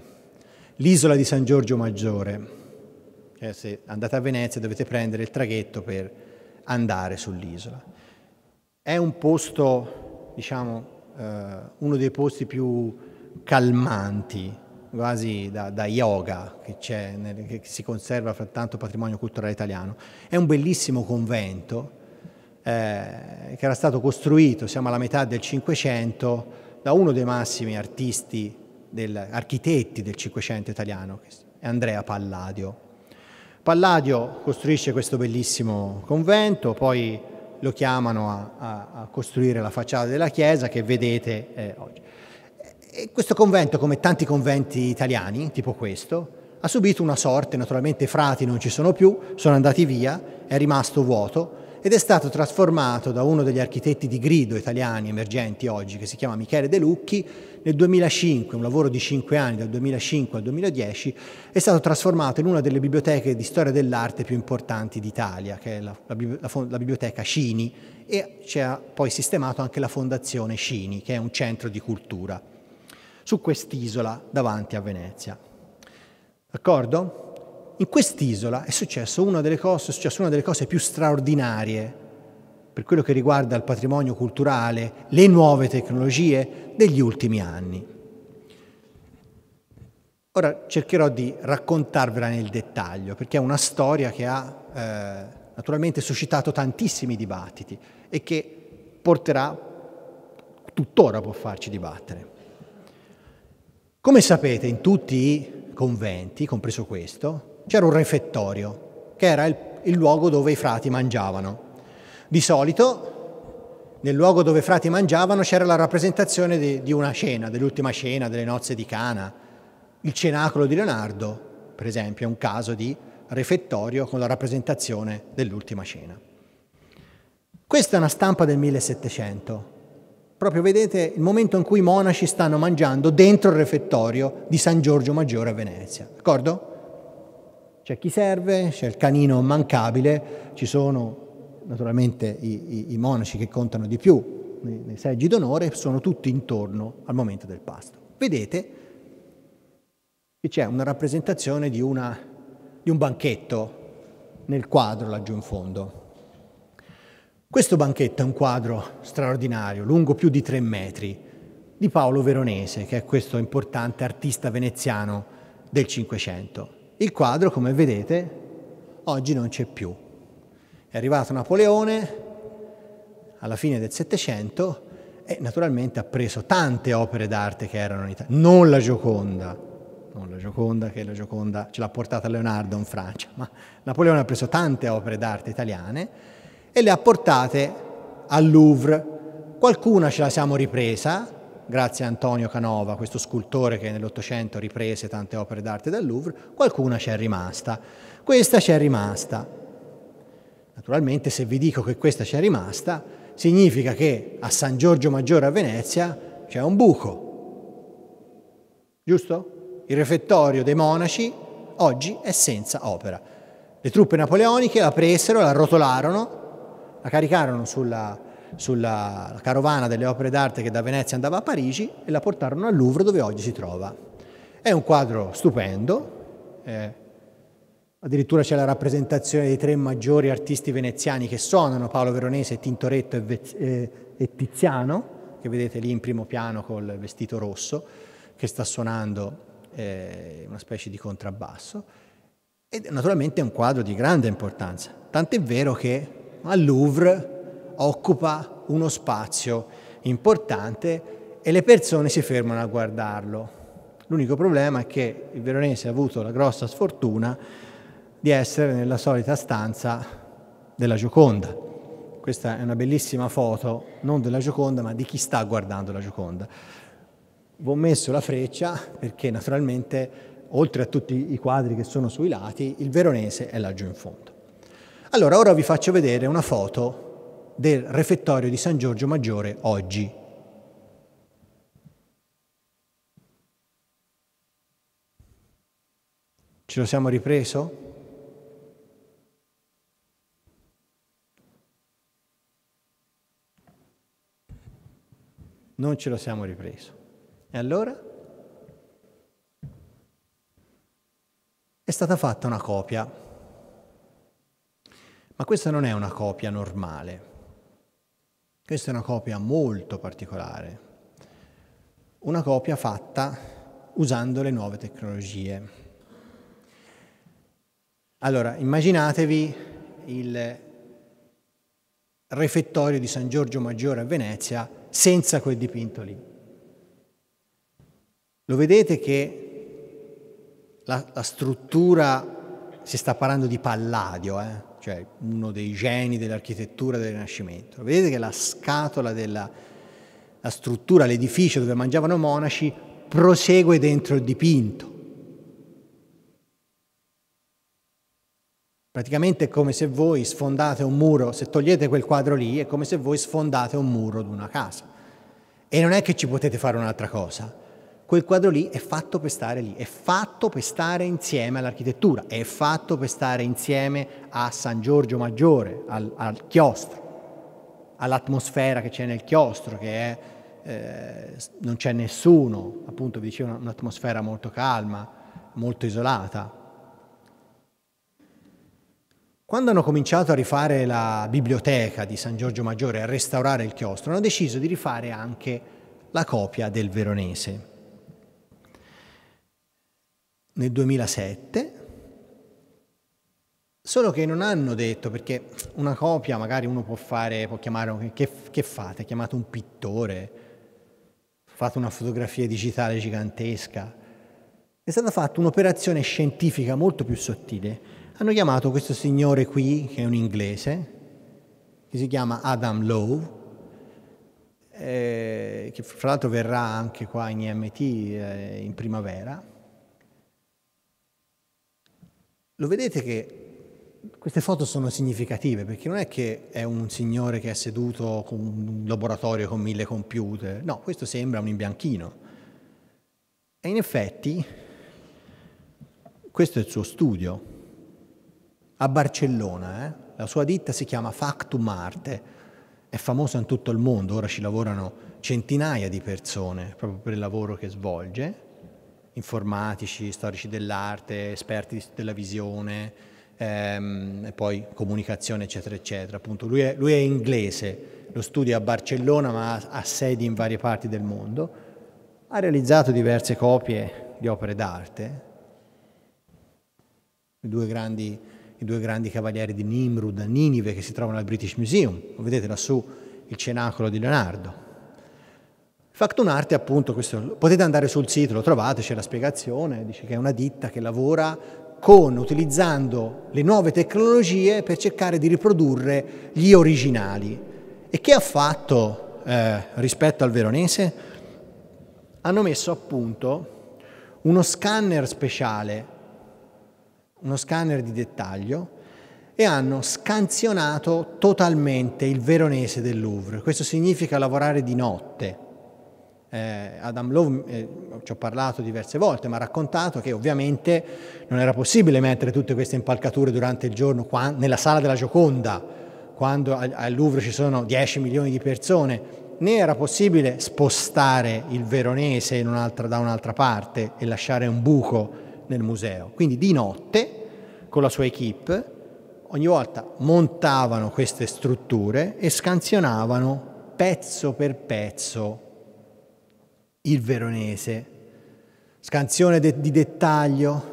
Speaker 1: l'isola di San Giorgio Maggiore. Eh, se andate a Venezia dovete prendere il traghetto per andare sull'isola. È un posto, diciamo, eh, uno dei posti più calmanti, quasi da, da yoga che, nel, che si conserva fra tanto patrimonio culturale italiano. È un bellissimo convento eh, che era stato costruito, siamo alla metà del Cinquecento, da uno dei massimi artisti, del, architetti del Cinquecento italiano, Andrea Palladio. Palladio costruisce questo bellissimo convento, poi lo chiamano a, a, a costruire la facciata della chiesa che vedete eh, oggi. E questo convento, come tanti conventi italiani, tipo questo, ha subito una sorte, naturalmente i frati non ci sono più, sono andati via, è rimasto vuoto ed è stato trasformato da uno degli architetti di grido italiani emergenti oggi, che si chiama Michele De Lucchi, nel 2005, un lavoro di cinque anni, dal 2005 al 2010, è stato trasformato in una delle biblioteche di storia dell'arte più importanti d'Italia, che è la, la, la, la biblioteca Scini, e ci ha poi sistemato anche la Fondazione Scini, che è un centro di cultura, su quest'isola davanti a Venezia. D'accordo? In quest'isola è successo una delle cose, è successa una delle cose più straordinarie per quello che riguarda il patrimonio culturale, le nuove tecnologie degli ultimi anni. Ora cercherò di raccontarvela nel dettaglio, perché è una storia che ha eh, naturalmente suscitato tantissimi dibattiti e che porterà, tuttora può farci dibattere. Come sapete, in tutti i conventi, compreso questo, c'era un refettorio, che era il, il luogo dove i frati mangiavano. Di solito nel luogo dove i frati mangiavano c'era la rappresentazione di, di una cena, dell'ultima cena, delle nozze di Cana. Il cenacolo di Leonardo, per esempio, è un caso di refettorio con la rappresentazione dell'ultima cena. Questa è una stampa del 1700. Proprio vedete il momento in cui i monaci stanno mangiando dentro il refettorio di San Giorgio Maggiore a Venezia. D'accordo? C'è chi serve, c'è il canino immancabile, ci sono naturalmente i, i, i monaci che contano di più nei, nei seggi d'onore, sono tutti intorno al momento del pasto. Vedete che c'è una rappresentazione di, una, di un banchetto nel quadro laggiù in fondo. Questo banchetto è un quadro straordinario, lungo più di tre metri, di Paolo Veronese, che è questo importante artista veneziano del Cinquecento. Il quadro, come vedete, oggi non c'è più. È arrivato Napoleone alla fine del Settecento e naturalmente ha preso tante opere d'arte che erano in Italia, non la Gioconda, non la Gioconda, che la Gioconda ce l'ha portata Leonardo in Francia, ma Napoleone ha preso tante opere d'arte italiane e le ha portate al Louvre. Qualcuna ce la siamo ripresa, grazie a Antonio Canova, questo scultore che nell'Ottocento riprese tante opere d'arte dal Louvre, qualcuna c'è rimasta. Questa c'è rimasta. Naturalmente se vi dico che questa c'è rimasta, significa che a San Giorgio Maggiore a Venezia c'è un buco. Giusto? Il refettorio dei monaci oggi è senza opera. Le truppe napoleoniche la presero, la rotolarono, la caricarono sulla, sulla carovana delle opere d'arte che da Venezia andava a Parigi e la portarono al Louvre dove oggi si trova. È un quadro stupendo, eh, addirittura c'è la rappresentazione dei tre maggiori artisti veneziani che suonano, Paolo Veronese, Tintoretto e, eh, e Tiziano, che vedete lì in primo piano col vestito rosso, che sta suonando eh, una specie di contrabbasso. E naturalmente è un quadro di grande importanza, tant'è vero che al Louvre occupa uno spazio importante e le persone si fermano a guardarlo. L'unico problema è che il veronese ha avuto la grossa sfortuna di essere nella solita stanza della Gioconda. Questa è una bellissima foto, non della Gioconda, ma di chi sta guardando la Gioconda. vi ho messo la freccia perché naturalmente, oltre a tutti i quadri che sono sui lati, il veronese è laggiù in fondo. Allora, ora vi faccio vedere una foto del refettorio di San Giorgio Maggiore oggi. Ce lo siamo ripreso? Non ce lo siamo ripreso. E allora? È stata fatta una copia, ma questa non è una copia normale, questa è una copia molto particolare, una copia fatta usando le nuove tecnologie. Allora, immaginatevi il refettorio di San Giorgio Maggiore a Venezia senza quel dipinto lì. Lo vedete che la, la struttura, si sta parlando di Palladio, eh? Cioè uno dei geni dell'architettura del Rinascimento. Vedete che la scatola della la struttura, l'edificio dove mangiavano monaci, prosegue dentro il dipinto. Praticamente è come se voi sfondate un muro, se togliete quel quadro lì, è come se voi sfondate un muro di una casa. E non è che ci potete fare un'altra cosa quel quadro lì è fatto per stare lì, è fatto per stare insieme all'architettura, è fatto per stare insieme a San Giorgio Maggiore, al, al chiostro, all'atmosfera che c'è nel chiostro, che è, eh, non c'è nessuno, appunto vi dicevo un'atmosfera molto calma, molto isolata. Quando hanno cominciato a rifare la biblioteca di San Giorgio Maggiore, a restaurare il chiostro, hanno deciso di rifare anche la copia del veronese nel 2007, solo che non hanno detto, perché una copia magari uno può fare, può chiamare, che, che fate? Chiamate un pittore, fate una fotografia digitale gigantesca. È stata fatta un'operazione scientifica molto più sottile. Hanno chiamato questo signore qui, che è un inglese, che si chiama Adam Lowe, eh, che fra l'altro verrà anche qua in IMT eh, in primavera, lo vedete che queste foto sono significative? Perché non è che è un signore che è seduto con un laboratorio con mille computer, no, questo sembra un imbianchino. E in effetti questo è il suo studio. A Barcellona, eh? la sua ditta si chiama Factum Arte, è famosa in tutto il mondo, ora ci lavorano centinaia di persone proprio per il lavoro che svolge informatici, storici dell'arte, esperti della visione, ehm, poi comunicazione, eccetera, eccetera. Appunto, lui, è, lui è inglese, lo studia a Barcellona ma ha, ha sedi in varie parti del mondo, ha realizzato diverse copie di opere d'arte, i due grandi, i due grandi cavalieri di Nimrud, Ninive, che si trovano al British Museum, vedete lassù il cenacolo di Leonardo. Factum Arte, appunto, questo, potete andare sul sito, lo trovate, c'è la spiegazione, dice che è una ditta che lavora con, utilizzando le nuove tecnologie per cercare di riprodurre gli originali. E che ha fatto eh, rispetto al veronese? Hanno messo a punto uno scanner speciale, uno scanner di dettaglio, e hanno scansionato totalmente il veronese del Louvre. Questo significa lavorare di notte eh, Adam Lowe, eh, ci ho parlato diverse volte, mi ha raccontato che ovviamente non era possibile mettere tutte queste impalcature durante il giorno qua, nella sala della Gioconda, quando al Louvre ci sono 10 milioni di persone, né era possibile spostare il veronese un'altra, da un'altra parte e lasciare un buco nel museo. Quindi di notte, con la sua equip, ogni volta montavano queste strutture e scansionavano pezzo per pezzo il veronese, scansione de- di dettaglio,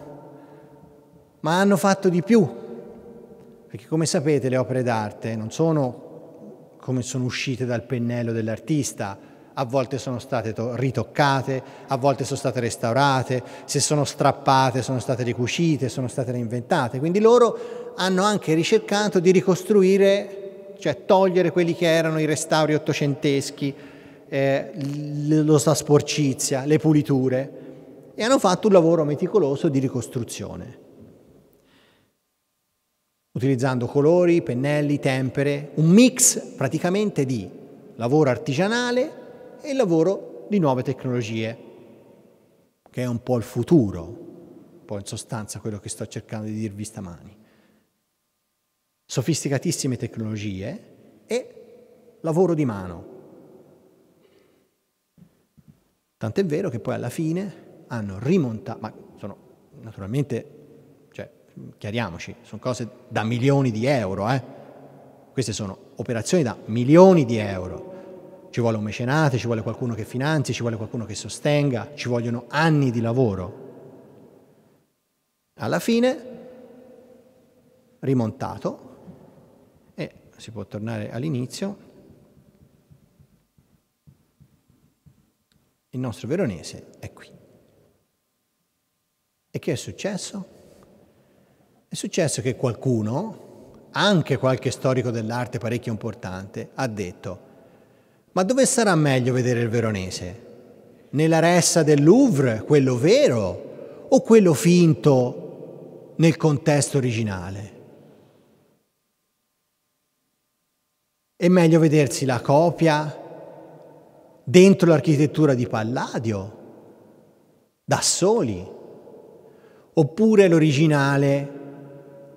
Speaker 1: ma hanno fatto di più, perché come sapete le opere d'arte non sono come sono uscite dal pennello dell'artista, a volte sono state to- ritoccate, a volte sono state restaurate, se sono strappate sono state ricucite, sono state reinventate, quindi loro hanno anche ricercato di ricostruire, cioè togliere quelli che erano i restauri ottocenteschi, eh, sta sporcizia, le puliture e hanno fatto un lavoro meticoloso di ricostruzione, utilizzando colori, pennelli, tempere, un mix praticamente di lavoro artigianale e lavoro di nuove tecnologie, che è un po' il futuro, un po' in sostanza quello che sto cercando di dirvi stamani. Sofisticatissime tecnologie e lavoro di mano. Tant'è vero che poi alla fine hanno rimontato, ma sono naturalmente, cioè, chiariamoci, sono cose da milioni di euro, eh? queste sono operazioni da milioni di euro. Ci vuole un mecenate, ci vuole qualcuno che finanzi, ci vuole qualcuno che sostenga, ci vogliono anni di lavoro. Alla fine, rimontato, e si può tornare all'inizio, il nostro veronese è qui. E che è successo? È successo che qualcuno, anche qualche storico dell'arte parecchio importante, ha detto, ma dove sarà meglio vedere il veronese? Nella ressa del Louvre, quello vero, o quello finto nel contesto originale? È meglio vedersi la copia dentro l'architettura di Palladio, da soli, oppure l'originale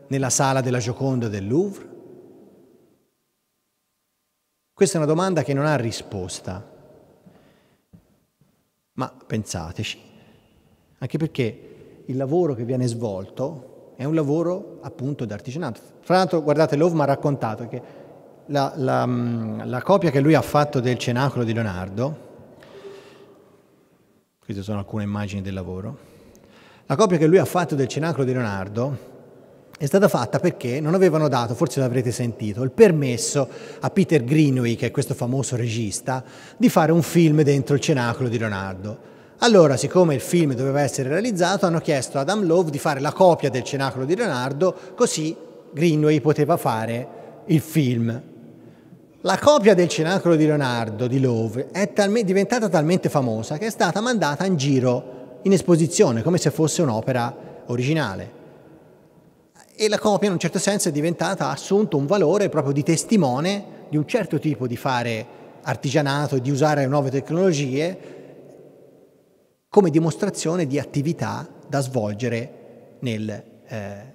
Speaker 1: nella sala della Gioconda del Louvre? Questa è una domanda che non ha risposta, ma pensateci, anche perché il lavoro che viene svolto è un lavoro appunto d'artigianato. Fra l'altro, guardate, Love mi ha raccontato che la, la, la copia che lui ha fatto del cenacolo di Leonardo, queste sono alcune immagini del lavoro, la copia che lui ha fatto del Cenacolo di Leonardo è stata fatta perché non avevano dato, forse l'avrete sentito, il permesso a Peter Greenway, che è questo famoso regista, di fare un film dentro il Cenacolo di Leonardo. Allora, siccome il film doveva essere realizzato, hanno chiesto ad Adam Love di fare la copia del Cenacolo di Leonardo, così Greenway poteva fare il film. La copia del Cenacolo di Leonardo di Love è talme- diventata talmente famosa che è stata mandata in giro in esposizione, come se fosse un'opera originale. E la copia in un certo senso è diventata, ha assunto un valore proprio di testimone di un certo tipo di fare artigianato, di usare nuove tecnologie come dimostrazione di attività da svolgere nel, eh,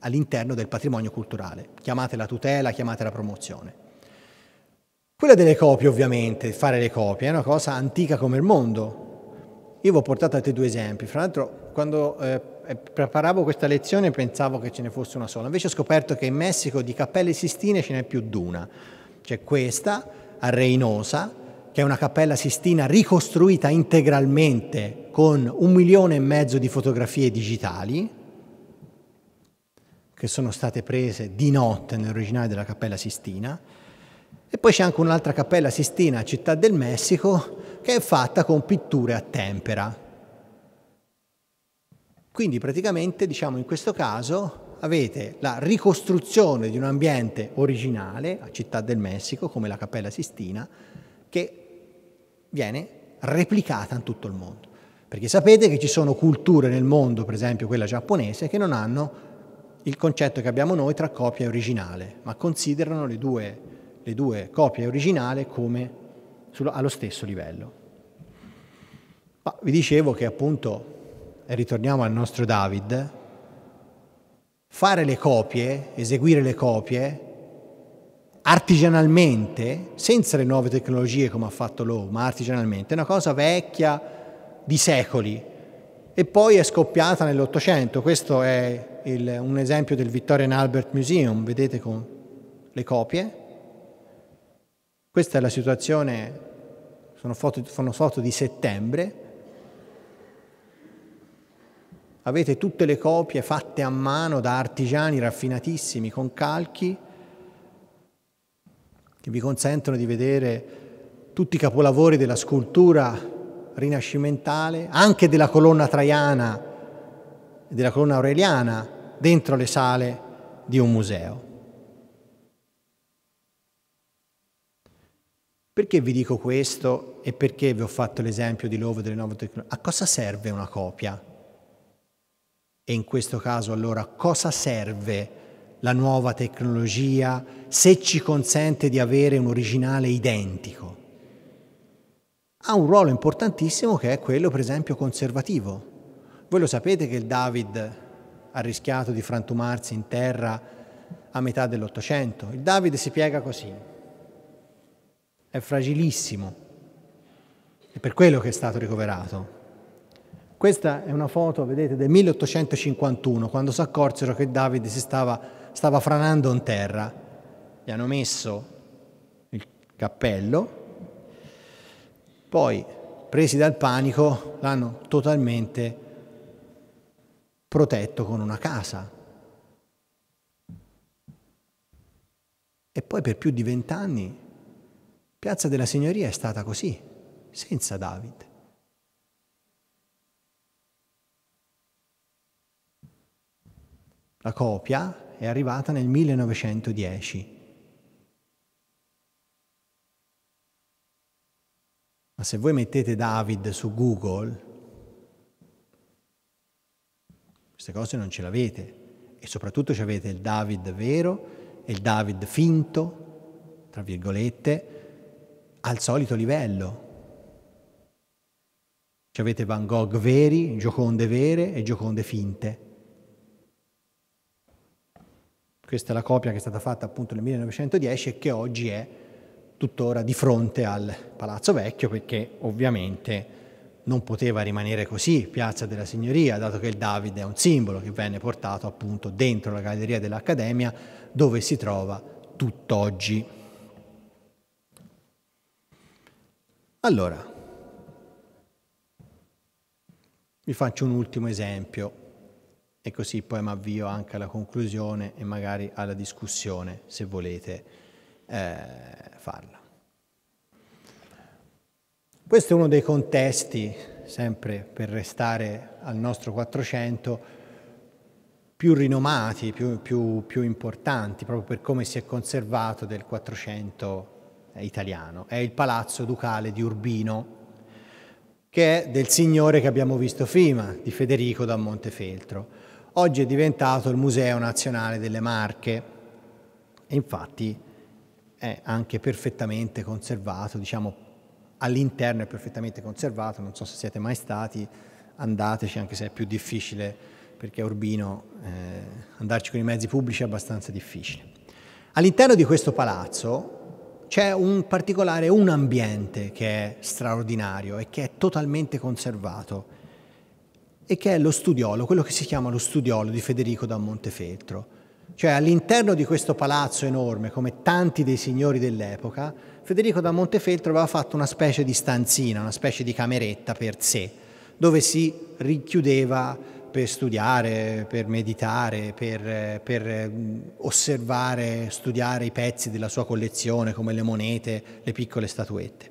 Speaker 1: all'interno del patrimonio culturale. Chiamate la tutela, chiamate la promozione. Quella delle copie, ovviamente, fare le copie, è una cosa antica come il mondo. Io vi ho portato altri due esempi. Fra l'altro, quando eh, preparavo questa lezione pensavo che ce ne fosse una sola. Invece ho scoperto che in Messico di cappelle sistine ce n'è più di una. C'è questa a Reynosa, che è una cappella sistina ricostruita integralmente con un milione e mezzo di fotografie digitali, che sono state prese di notte nell'originale della cappella sistina. E poi c'è anche un'altra cappella sistina a Città del Messico, che è fatta con pitture a tempera. Quindi praticamente, diciamo, in questo caso avete la ricostruzione di un ambiente originale a Città del Messico, come la Cappella Sistina, che viene replicata in tutto il mondo. Perché sapete che ci sono culture nel mondo, per esempio quella giapponese, che non hanno il concetto che abbiamo noi tra copia e originale, ma considerano le due, le due copie originali come allo stesso livello. Ma vi dicevo che appunto, e ritorniamo al nostro David, fare le copie, eseguire le copie artigianalmente, senza le nuove tecnologie come ha fatto Lowe, ma artigianalmente, è una cosa vecchia di secoli e poi è scoppiata nell'Ottocento. Questo è il, un esempio del Victorian Albert Museum, vedete con le copie. Questa è la situazione sono foto, sono foto di settembre, avete tutte le copie fatte a mano da artigiani raffinatissimi con calchi che vi consentono di vedere tutti i capolavori della scultura rinascimentale, anche della colonna traiana e della colonna aureliana, dentro le sale di un museo. Perché vi dico questo e perché vi ho fatto l'esempio di Love delle nuove tecnologie? A cosa serve una copia? E in questo caso allora cosa serve la nuova tecnologia se ci consente di avere un originale identico? Ha un ruolo importantissimo che è quello per esempio conservativo. Voi lo sapete che il David ha rischiato di frantumarsi in terra a metà dell'Ottocento. Il David si piega così, è fragilissimo, è per quello che è stato ricoverato. Questa è una foto, vedete, del 1851, quando si accorsero che Davide si stava, stava franando in terra. Gli hanno messo il cappello, poi, presi dal panico, l'hanno totalmente protetto con una casa. E poi per più di vent'anni Piazza della Signoria è stata così, senza Davide. La copia è arrivata nel 1910. Ma se voi mettete David su Google, queste cose non ce l'avete. E soprattutto ci avete il David vero e il David finto, tra virgolette, al solito livello. Ci avete Van Gogh veri, Gioconde vere e Gioconde finte. Questa è la copia che è stata fatta appunto nel 1910 e che oggi è tuttora di fronte al Palazzo Vecchio perché ovviamente non poteva rimanere così Piazza della Signoria, dato che il Davide è un simbolo che venne portato appunto dentro la galleria dell'Accademia dove si trova tutt'oggi. Allora, vi faccio un ultimo esempio e così poi mi avvio anche alla conclusione e magari alla discussione se volete eh, farla. Questo è uno dei contesti, sempre per restare al nostro 400, più rinomati, più, più, più importanti, proprio per come si è conservato del 400 italiano. È il Palazzo Ducale di Urbino, che è del signore che abbiamo visto prima, di Federico da Montefeltro oggi è diventato il Museo Nazionale delle Marche e infatti è anche perfettamente conservato, diciamo all'interno è perfettamente conservato, non so se siete mai stati, andateci anche se è più difficile perché a Urbino eh, andarci con i mezzi pubblici è abbastanza difficile. All'interno di questo palazzo c'è un particolare, un ambiente che è straordinario e che è totalmente conservato e che è lo studiolo, quello che si chiama lo studiolo di Federico da Montefeltro. Cioè all'interno di questo palazzo enorme, come tanti dei signori dell'epoca, Federico da Montefeltro aveva fatto una specie di stanzina, una specie di cameretta per sé, dove si richiudeva per studiare, per meditare, per, per osservare, studiare i pezzi della sua collezione come le monete, le piccole statuette.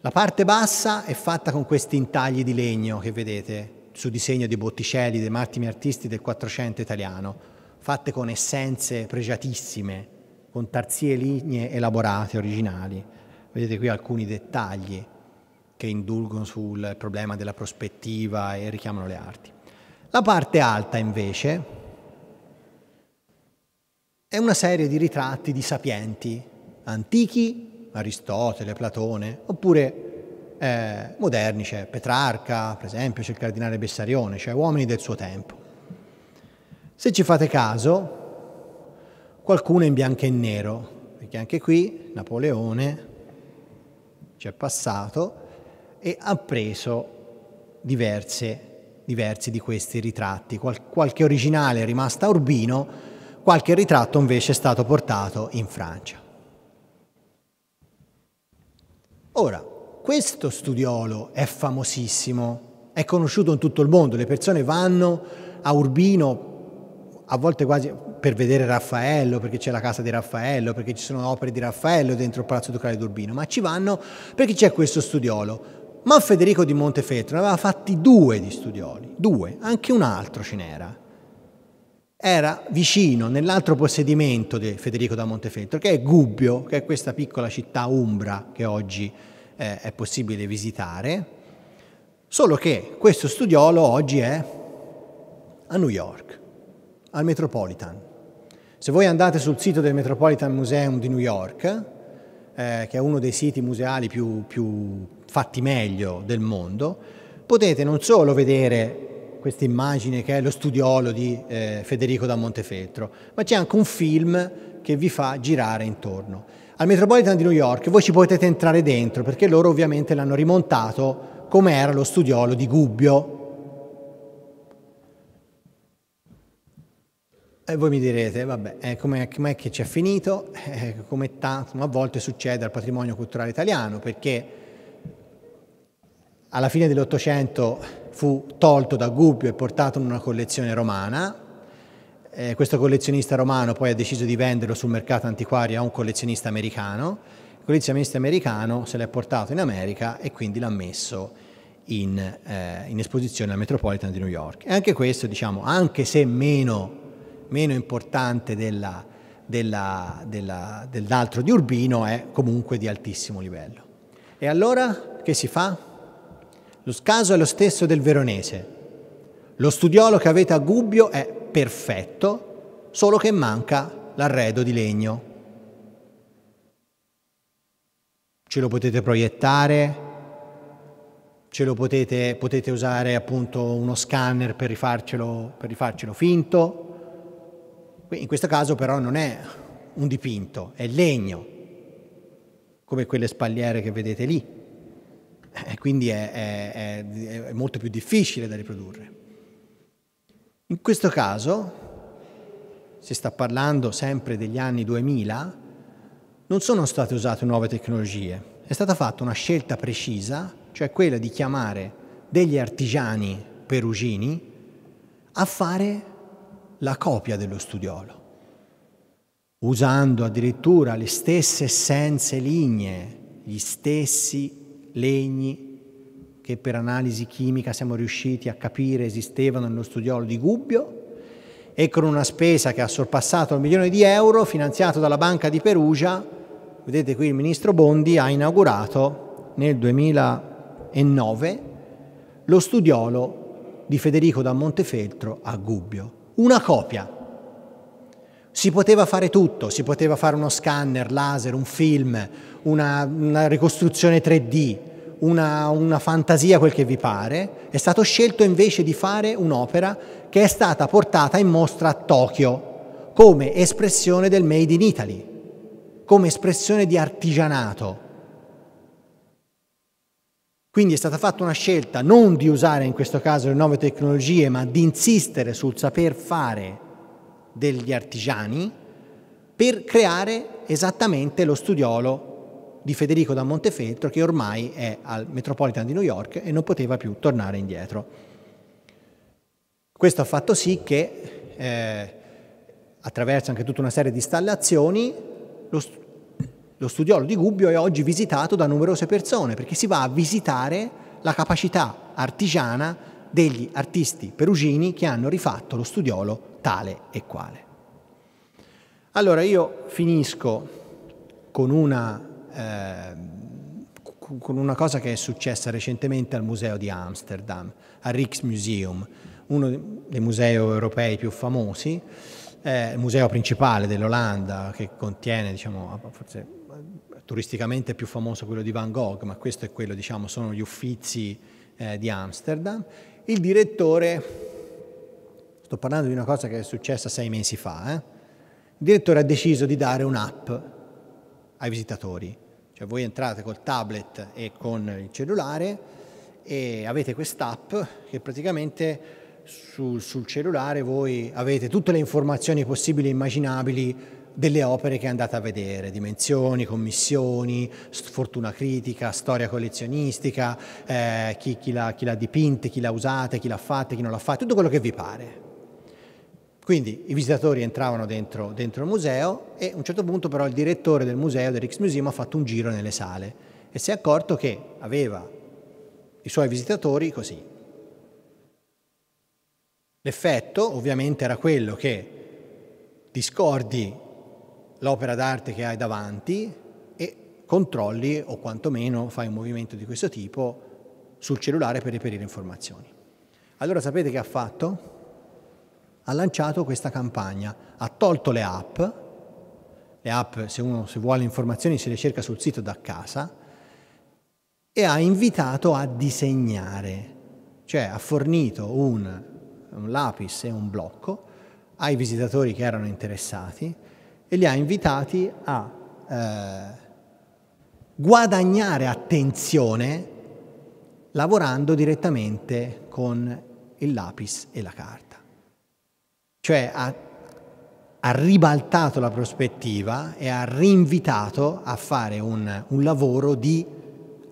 Speaker 1: La parte bassa è fatta con questi intagli di legno che vedete, su disegno di Botticelli, dei massimi artisti del Quattrocento italiano, fatte con essenze pregiatissime, con tarzie lignee elaborate, originali. Vedete qui alcuni dettagli che indulgono sul problema della prospettiva e richiamano le arti. La parte alta invece è una serie di ritratti di sapienti antichi, Aristotele, Platone, oppure eh, moderni, c'è Petrarca, per esempio, c'è il cardinale Bessarione, cioè uomini del suo tempo. Se ci fate caso, qualcuno in bianco e nero, perché anche qui Napoleone ci è passato e ha preso diverse, diversi di questi ritratti. Qual- qualche originale è rimasta a Urbino, qualche ritratto invece è stato portato in Francia. Ora, questo studiolo è famosissimo, è conosciuto in tutto il mondo, le persone vanno a Urbino a volte quasi per vedere Raffaello, perché c'è la casa di Raffaello, perché ci sono opere di Raffaello dentro il Palazzo Ducale d'Urbino, ma ci vanno perché c'è questo studiolo. Ma Federico di Montefeltro ne aveva fatti due di studioli, due, anche un altro ce n'era. era vicino nell'altro possedimento di Federico da Montefeltro, che è Gubbio, che è questa piccola città umbra che oggi eh, è possibile visitare, solo che questo studiolo oggi è a New York, al Metropolitan. Se voi andate sul sito del Metropolitan Museum di New York, eh, che è uno dei siti museali più, più fatti meglio del mondo, potete non solo vedere questa immagine che è lo studiolo di eh, Federico da Montefeltro, ma c'è anche un film che vi fa girare intorno. Al Metropolitan di New York voi ci potete entrare dentro perché loro ovviamente l'hanno rimontato come era lo studiolo di Gubbio. E voi mi direte, vabbè, eh, com'è, com'è che ci è finito? Eh, come tanto, a volte succede al patrimonio culturale italiano, perché alla fine dell'Ottocento fu tolto da Gubbio e portato in una collezione romana. Eh, questo collezionista romano poi ha deciso di venderlo sul mercato antiquario a un collezionista americano. Il collezionista americano se l'è portato in America e quindi l'ha messo in, eh, in esposizione al Metropolitan di New York. E anche questo, diciamo, anche se meno, meno importante della, della, della, dell'altro di Urbino, è comunque di altissimo livello. E allora che si fa? Lo caso è lo stesso del veronese. Lo studiolo che avete a Gubbio è perfetto, solo che manca l'arredo di legno. Ce lo potete proiettare, ce lo potete, potete usare appunto uno scanner per rifarcelo, per rifarcelo finto. In questo caso però non è un dipinto, è legno, come quelle spalliere che vedete lì e quindi è, è, è, molto più difficile da riprodurre. In questo caso, si sta parlando sempre degli anni 2000, non sono state usate nuove tecnologie, è stata fatta una scelta precisa, cioè quella di chiamare degli artigiani perugini a fare la copia dello studiolo, usando addirittura le stesse essenze lignee, gli stessi legni che per analisi chimica siamo riusciti a capire esistevano nello studiolo di Gubbio e con una spesa che ha sorpassato il milione di euro, finanziato dalla Banca di Perugia, vedete qui il ministro Bondi ha inaugurato nel 2009 lo studiolo di Federico da Montefeltro a Gubbio. Una copia. Si poteva fare tutto, si poteva fare uno scanner, laser, un film, una, una ricostruzione 3D, una, una, fantasia, quel che vi pare, è stato scelto invece di fare un'opera che è stata portata in mostra a Tokyo come espressione del Made in Italy, come espressione di artigianato. Quindi è stata fatta una scelta non di usare in questo caso le nuove tecnologie, ma di insistere sul saper fare degli artigiani per creare esattamente lo studiolo di Federico da Montefeltro che ormai è al Metropolitan di New York e non poteva più tornare indietro. Questo ha fatto sì che eh, attraverso anche tutta una serie di installazioni lo, lo studiolo di Gubbio è oggi visitato da numerose persone perché si va a visitare la capacità artigiana degli artisti perugini che hanno rifatto lo studiolo tale e quale. Allora io finisco con una Ehm, con una cosa che è successa recentemente al Museo di Amsterdam, al Rijksmuseum, uno dei musei europei più famosi, eh, il museo principale dell'Olanda che contiene, diciamo, forse turisticamente è più famoso quello di Van Gogh, ma questo è quello, diciamo, sono gli uffizi eh, di Amsterdam. Il direttore, sto parlando di una cosa che è successa sei mesi fa, eh, il direttore ha deciso di dare un'app ai visitatori. Cioè voi entrate col tablet e con il cellulare e avete quest'app che praticamente sul, sul cellulare voi avete tutte le informazioni possibili e immaginabili delle opere che andate a vedere, dimensioni, commissioni, fortuna critica, storia collezionistica, eh, chi, chi, l'ha, dipinte, chi l'ha usata, chi l'ha fatta, chi non l'ha fatta, tutto quello che vi pare. Quindi i visitatori entravano dentro, dentro, il museo e a un certo punto però il direttore del museo, del Rijksmuseum, ha fatto un giro nelle sale e si è accorto che aveva i suoi visitatori così. L'effetto ovviamente era quello che ti scordi l'opera d'arte che hai davanti e controlli o quantomeno fai un movimento di questo tipo sul cellulare per reperire informazioni. Allora sapete che ha fatto? Ha lanciato questa campagna, ha tolto le app, le app se uno se vuole informazioni se le cerca sul sito da casa, e ha invitato a disegnare, cioè ha fornito un, un lapis e un blocco ai visitatori che erano interessati e li ha invitati a eh, guadagnare attenzione lavorando direttamente con il lapis e la carta. Cioè ha, ha ribaltato la prospettiva e ha rinvitato a fare un, un lavoro di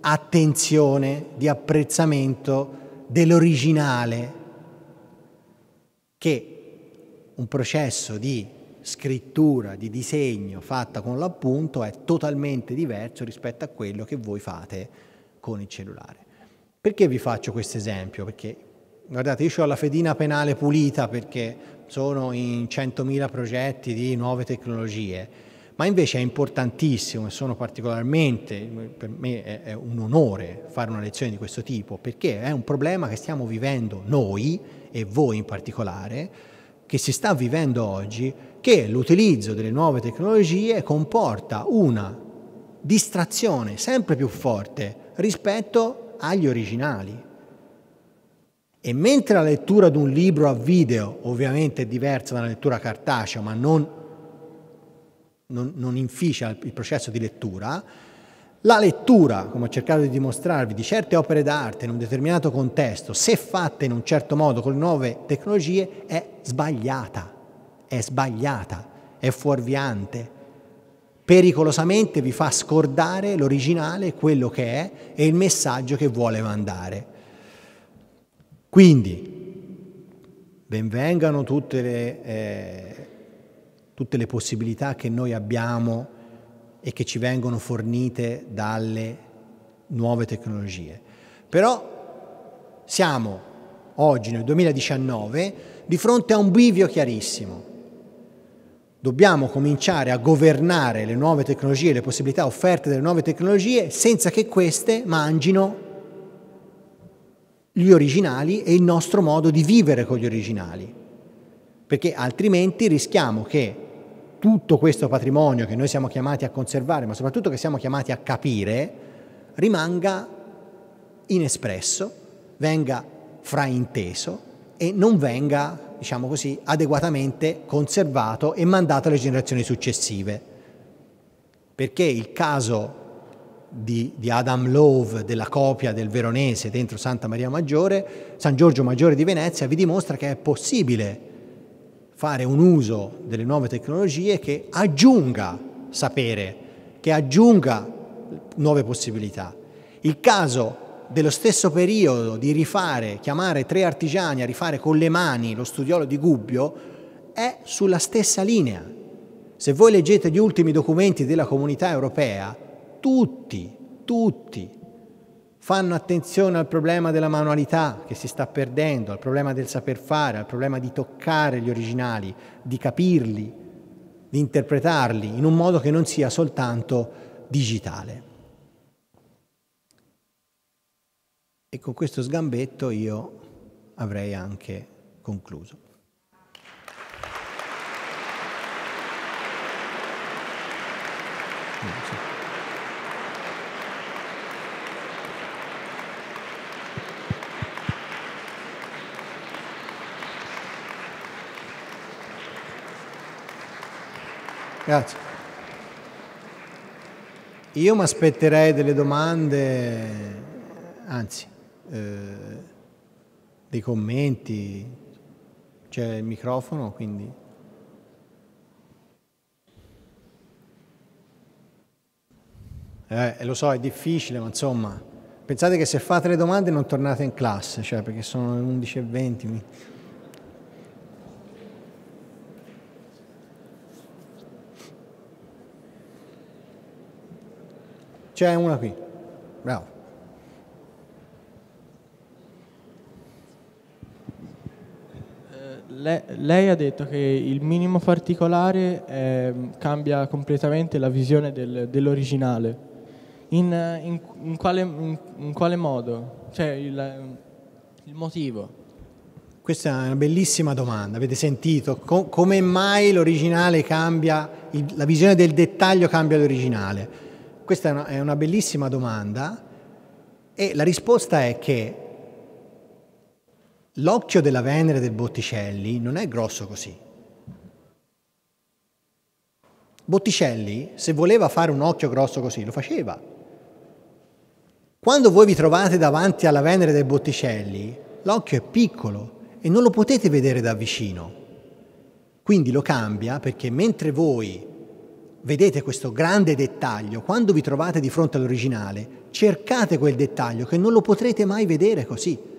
Speaker 1: attenzione, di apprezzamento dell'originale, che un processo di scrittura, di disegno fatta con l'appunto è totalmente diverso rispetto a quello che voi fate con il cellulare. Perché vi faccio questo esempio? Perché guardate, io ho la fedina penale pulita perché sono in 100.000 progetti di nuove tecnologie, ma invece è importantissimo e sono particolarmente, per me è un onore fare una lezione di questo tipo, perché è un problema che stiamo vivendo noi e voi in particolare, che si sta vivendo oggi che l'utilizzo delle nuove tecnologie comporta una distrazione sempre più forte rispetto agli originali. E mentre la lettura di un libro a video ovviamente è diversa dalla lettura cartacea, ma non, non, non inficia il processo di lettura, la lettura, come ho cercato di dimostrarvi, di certe opere d'arte in un determinato contesto, se fatta in un certo modo con le nuove tecnologie, è sbagliata è sbagliata, è fuorviante, pericolosamente vi fa scordare l'originale, quello che è e il messaggio che vuole mandare. Quindi, benvengano tutte le, eh, tutte le possibilità che noi abbiamo e che ci vengono fornite dalle nuove tecnologie. Però siamo oggi nel 2019 di fronte a un bivio chiarissimo dobbiamo cominciare a governare le nuove tecnologie, le possibilità offerte dalle nuove tecnologie senza che queste mangino gli originali e il nostro modo di vivere con gli originali, perché altrimenti rischiamo che tutto questo patrimonio che noi siamo chiamati a conservare, ma soprattutto che siamo chiamati a capire, rimanga inespresso, venga frainteso e non venga diciamo così, adeguatamente conservato e mandato alle generazioni successive. Perché il caso di, di, Adam Love, della copia del Veronese dentro Santa Maria Maggiore, San Giorgio Maggiore di Venezia, vi dimostra che è possibile fare un uso delle nuove tecnologie che aggiunga sapere, che aggiunga nuove possibilità. Il caso dello stesso periodo di rifare, chiamare tre artigiani a rifare con le mani lo studiolo di Gubbio, è sulla stessa linea. Se voi leggete gli ultimi documenti della comunità europea, tutti, tutti fanno attenzione al problema della manualità che si sta perdendo, al problema del saper fare, al problema di toccare gli originali, di capirli, di interpretarli in un modo che non sia soltanto digitale. E con questo sgambetto io avrei anche concluso. Grazie. Io mi aspetterei delle domande, anzi, eh, dei commenti, c'è il microfono, quindi... Eh, lo so, è difficile, ma insomma, pensate che se fate le domande non tornate in classe, cioè perché sono le 11.20. C'è una qui, bravo.
Speaker 3: Le, lei ha detto che il minimo particolare eh, cambia completamente la visione del, dell'originale. In, in, in, quale, in, quale, modo? Cioè il, il, motivo?
Speaker 1: Questa è una bellissima domanda, avete sentito? Com- come mai l'originale cambia, il, la visione del dettaglio cambia l'originale? Questa è una, bellissima domanda e la risposta è che l'occhio della Venere del Botticelli non è grosso così. Botticelli, se voleva fare un occhio grosso così, lo faceva. Quando voi vi trovate davanti alla Venere del Botticelli, l'occhio è piccolo e non lo potete vedere da vicino. Quindi lo cambia perché mentre voi vedete questo grande dettaglio, quando vi trovate di fronte all'originale, cercate quel dettaglio che non lo potrete mai vedere così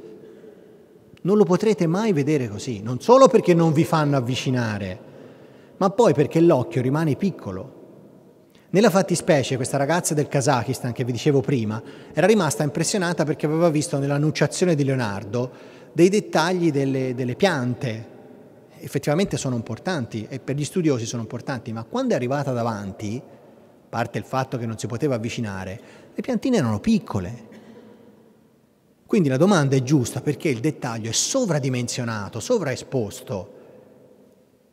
Speaker 1: non lo potrete mai vedere così, non solo perché non vi fanno avvicinare, ma poi perché l'occhio rimane piccolo. Nella fattispecie questa ragazza del Kazakistan che vi dicevo prima era rimasta impressionata perché aveva visto nell'annunciazione di Leonardo dei dettagli delle, delle piante. Effettivamente sono importanti e per gli studiosi sono importanti, ma quando è arrivata davanti, a parte il fatto che non si poteva avvicinare, le piantine erano piccole, quindi la domanda è giusta perché il dettaglio è sovradimensionato, sovraesposto.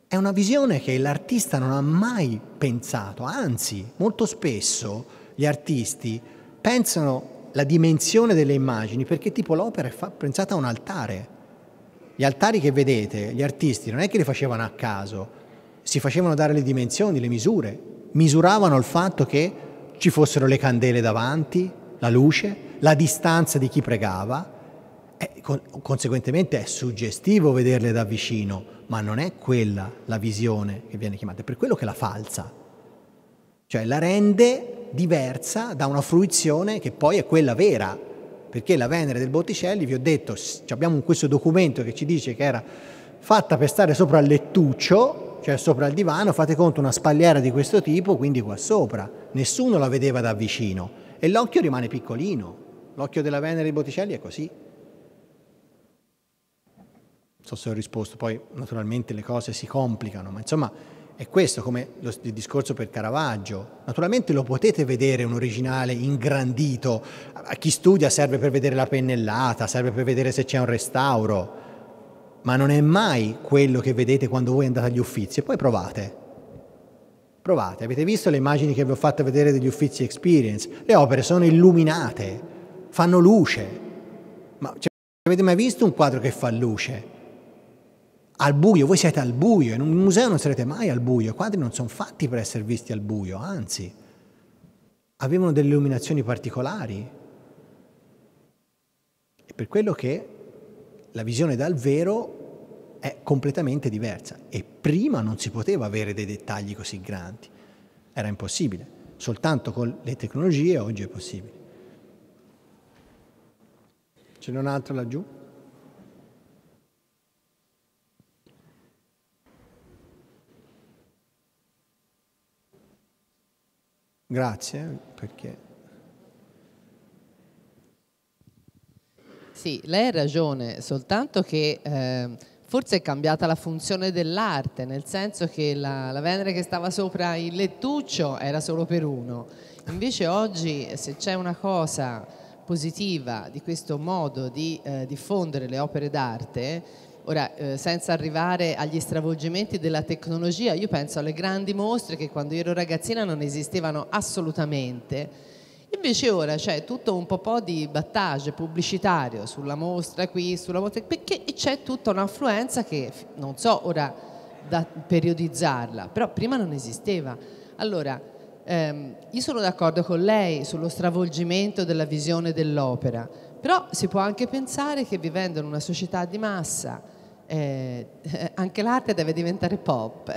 Speaker 1: È una visione che l'artista non ha mai pensato, anzi, molto spesso gli artisti pensano la dimensione delle immagini perché tipo l'opera è pensata a un altare. Gli altari che vedete, gli artisti non è che li facevano a caso, si facevano dare le dimensioni, le misure, misuravano il fatto che ci fossero le candele davanti, la luce, la distanza di chi pregava, e con, conseguentemente è suggestivo vederle da vicino, ma non è quella la visione che viene chiamata, è per quello che la falsa, cioè la rende diversa da una fruizione che poi è quella vera, perché la Venere del Botticelli, vi ho detto, abbiamo questo documento che ci dice che era fatta per stare sopra il lettuccio, cioè sopra il divano, fate conto una spalliera di questo tipo, quindi qua sopra, nessuno la vedeva da vicino e l'occhio rimane piccolino. L'occhio della Venere di Botticelli è così. Non so se ho risposto, poi naturalmente le cose si complicano, ma insomma è questo come lo, il discorso per Caravaggio. Naturalmente lo potete vedere un originale ingrandito, a chi studia serve per vedere la pennellata, serve per vedere se c'è un restauro, ma non è mai quello che vedete quando voi andate agli uffizi e poi provate. Provate, avete visto le immagini che vi ho fatto vedere degli uffizi experience? Le opere sono illuminate, fanno luce. Ma cioè, avete mai visto un quadro che fa luce? Al buio, voi siete al buio, in un museo non sarete mai al buio, i quadri non sono fatti per essere visti al buio, anzi, avevano delle illuminazioni particolari. È per quello che la visione dal vero è completamente diversa e prima non si poteva avere dei dettagli così grandi, era impossibile, soltanto con le tecnologie oggi è possibile. Ce n'è un altro laggiù? Grazie perché...
Speaker 4: Sì, lei ha ragione, soltanto che eh, forse è cambiata la funzione dell'arte, nel senso che la, la Venere che stava sopra il lettuccio era solo per uno. Invece oggi se c'è una cosa positiva di questo modo di eh, diffondere le opere d'arte, ora eh, senza arrivare agli stravolgimenti della tecnologia, io penso alle grandi mostre che quando io ero ragazzina non esistevano assolutamente, invece ora c'è tutto un po' di battage pubblicitario sulla mostra qui, sulla mostra perché c'è tutta un'affluenza che non so ora da periodizzarla, però prima non esisteva. Allora, ehm, io sono d'accordo con lei sullo stravolgimento della visione dell'opera, però si può anche pensare che vivendo in una società di massa eh, anche l'arte deve diventare pop.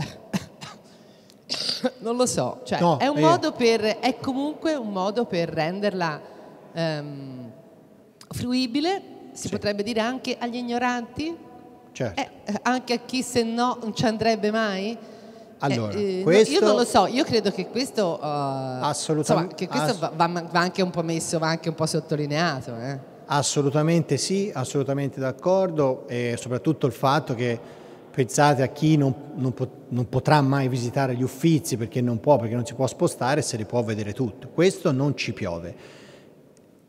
Speaker 4: non lo so, cioè, no, è, un eh. per, è, comunque un modo per renderla ehm, fruibile, si sì. potrebbe dire anche agli ignoranti,
Speaker 1: certo.
Speaker 4: eh, anche a chi se no non ci andrebbe mai.
Speaker 1: Allora, eh, questo...
Speaker 4: Io non lo so, io credo che questo, uh,
Speaker 1: Assolutamente,
Speaker 4: insomma, che questo va, va, anche un po' messo, va anche un po' sottolineato.
Speaker 1: Assolutamente sì, assolutamente d'accordo e soprattutto il fatto che pensate a chi non, non, pot- non, potrà mai visitare gli uffizi perché non può, perché non si può spostare, se li può vedere tutto. Questo non ci piove.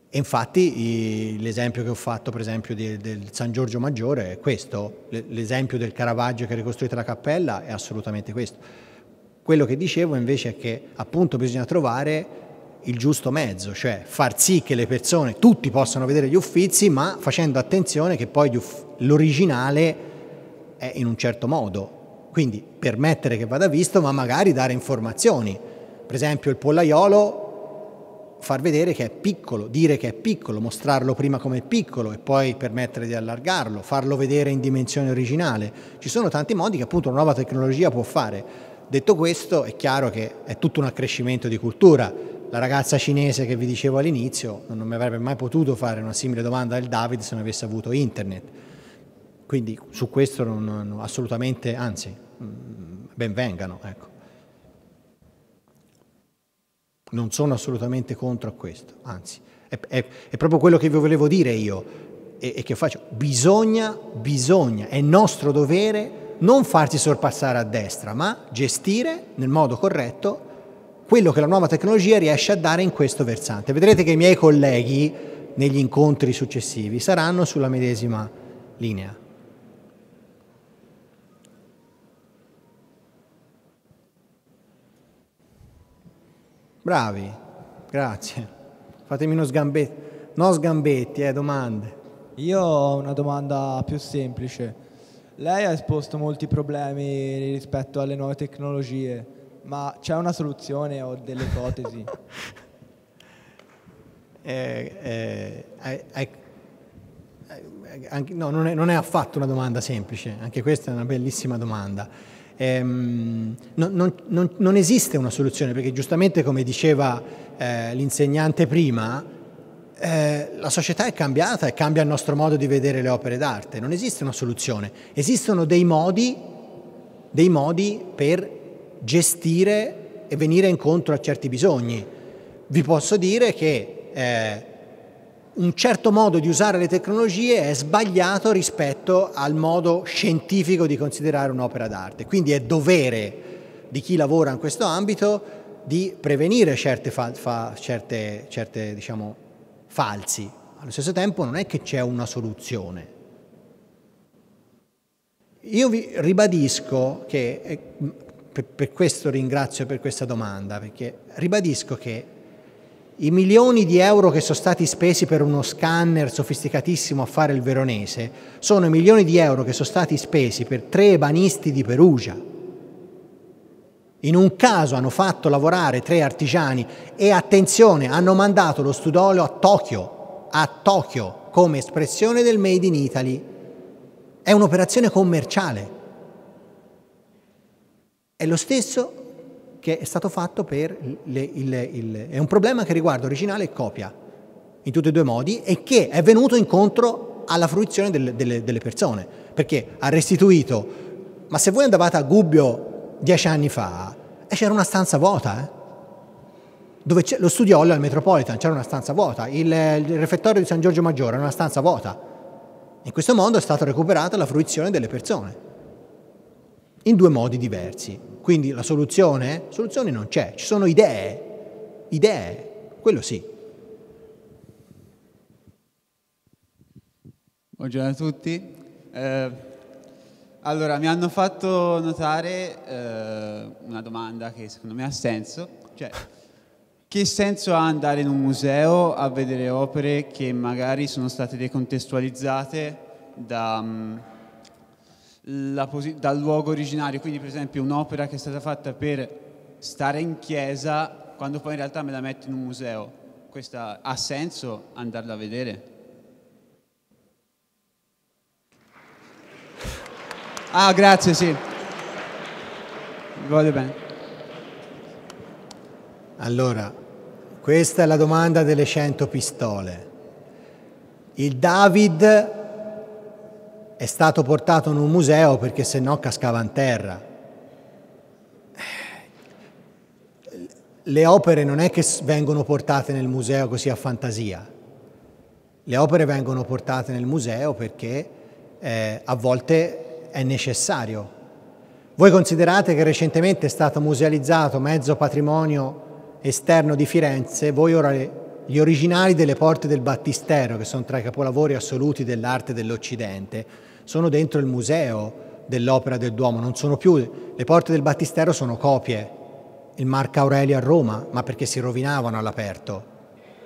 Speaker 1: E infatti l'esempio che ho fatto, per esempio, di, del San Giorgio Maggiore è questo, l'esempio del Caravaggio che ha ricostruito la cappella è assolutamente questo. Quello che dicevo invece è che appunto bisogna trovare il giusto mezzo, cioè far sì che le persone, tutti possano vedere gli uffizi, ma facendo attenzione che poi l'originale è in un certo modo. Quindi permettere che vada visto, ma magari dare informazioni. Per esempio il pollaiolo, far vedere che è piccolo, dire che è piccolo, mostrarlo prima come piccolo e poi permettere di allargarlo, farlo vedere in dimensione originale. Ci sono tanti modi che appunto una nuova tecnologia può fare. Detto questo, è chiaro che è tutto un accrescimento di cultura. La ragazza cinese che vi dicevo all'inizio non mi avrebbe mai potuto fare una simile domanda del David se non avesse avuto internet quindi su questo non, non, assolutamente, anzi, mm, benvengano. Ecco. Non sono assolutamente contro a questo, anzi, è, è, è proprio quello che vi volevo dire io e, e che faccio. Bisogna, bisogna, è nostro dovere non farsi sorpassare a destra, ma gestire nel modo corretto quello che la nuova tecnologia riesce a dare in questo versante. Vedrete che i miei colleghi negli incontri successivi saranno sulla medesima linea. Bravi, grazie. Fatemi uno sgambetto. No sgambetti, eh, domande.
Speaker 5: Io ho una domanda più semplice. Lei ha esposto molti problemi rispetto alle nuove tecnologie, ma c'è una soluzione o delle ipotesi?
Speaker 1: eh, eh, eh, anche, no, non è, non è affatto una domanda semplice, anche questa è una bellissima domanda. Ehm, non, non, non, esiste una soluzione, perché giustamente come diceva eh, l'insegnante prima, eh, la società è cambiata e cambia il nostro modo di vedere le opere d'arte, non esiste una soluzione, esistono dei modi, dei modi per gestire e venire incontro a certi bisogni. Vi posso dire che eh, un certo modo di usare le tecnologie è sbagliato rispetto al modo scientifico di considerare un'opera d'arte. Quindi è dovere di chi lavora in questo ambito di prevenire certe, fa, fa, certe, certe diciamo, falsi. Allo stesso tempo non è che c'è una soluzione. Io vi ribadisco che, eh, per, per questo ringrazio per questa domanda, perché ribadisco che i milioni di euro che sono stati spesi per uno scanner sofisticatissimo a fare il veronese sono i milioni di euro che sono stati spesi per tre ebanisti di Perugia. In un caso hanno fatto lavorare tre artigiani e attenzione, hanno mandato lo studolio a Tokyo, a Tokyo come espressione del Made in Italy. È un'operazione commerciale. È lo stesso che è stato fatto per le, il, il, è un problema che riguarda originale e copia in tutti e due i modi e che è venuto incontro alla fruizione delle, delle, delle persone perché ha restituito ma se voi andavate a Gubbio dieci anni fa eh, c'era una stanza vuota eh? dove c'è, lo studiolo al Metropolitan c'era una stanza vuota il, il refettorio di San Giorgio Maggiore era una stanza vuota in questo modo è stata recuperata la fruizione delle persone in due modi diversi quindi la soluzione? Soluzione non c'è, ci sono idee, idee, quello sì.
Speaker 6: Buongiorno a tutti. Eh, allora, mi hanno fatto notare eh, una domanda che secondo me ha senso, cioè che senso ha andare in un museo a vedere opere che magari sono state decontestualizzate da... Um, dal luogo originario, quindi per esempio un'opera che è stata fatta per stare in chiesa, quando poi in realtà me la metto in un museo, questa ha senso andarla a vedere? Ah, grazie, sì. Vi bene.
Speaker 1: Allora, questa è la domanda delle cento pistole. Il David è stato portato in un museo perché se no cascava in terra. Le opere non è che vengono portate nel museo così a fantasia, le opere vengono portate nel museo perché eh, a volte è necessario. Voi considerate che recentemente è stato musealizzato mezzo patrimonio esterno di Firenze, voi ora gli originali delle porte del Battistero, che sono tra i capolavori assoluti dell'arte dell'Occidente, sono dentro il museo dell'opera del Duomo, non sono più, le porte del Battistero sono copie, il Marco Aurelio a Roma, ma perché si rovinavano all'aperto.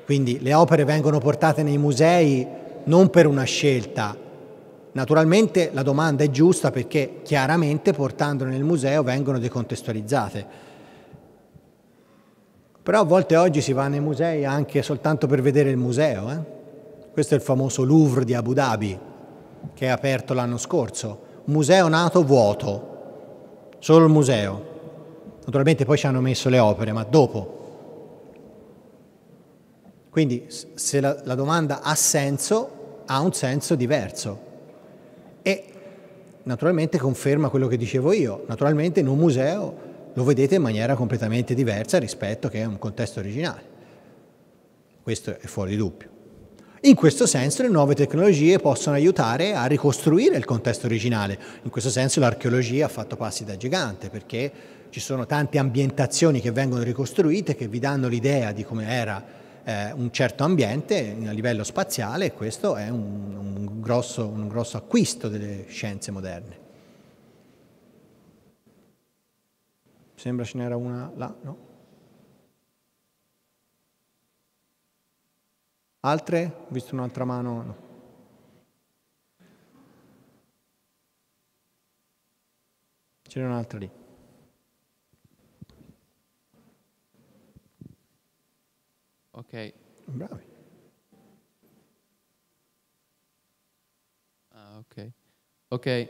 Speaker 1: Quindi le opere vengono portate nei musei non per una scelta. Naturalmente la domanda è giusta perché chiaramente portandole nel museo vengono decontestualizzate. Però a volte oggi si va nei musei anche soltanto per vedere il museo. Eh? Questo è il famoso Louvre di Abu Dhabi, che è aperto l'anno scorso. Un museo nato vuoto, solo il museo. Naturalmente poi ci hanno messo le opere, ma dopo. Quindi se la, la domanda ha senso, ha un senso diverso. E naturalmente conferma quello che dicevo io. Naturalmente in un museo lo vedete in maniera completamente diversa rispetto che a un contesto originale. Questo è fuori dubbio. In questo senso le nuove tecnologie possono aiutare a ricostruire il contesto originale. In questo senso l'archeologia ha fatto passi da gigante perché ci sono tante ambientazioni che vengono ricostruite che vi danno l'idea di come era eh, un certo ambiente a livello spaziale e questo è un, un, grosso, un grosso acquisto delle scienze moderne. Sembra ce n'era una là, no? Altre? Ho visto un'altra mano? No. Ce n'è un'altra lì.
Speaker 7: Ok.
Speaker 1: Bravi.
Speaker 7: Ah, ok. Ok.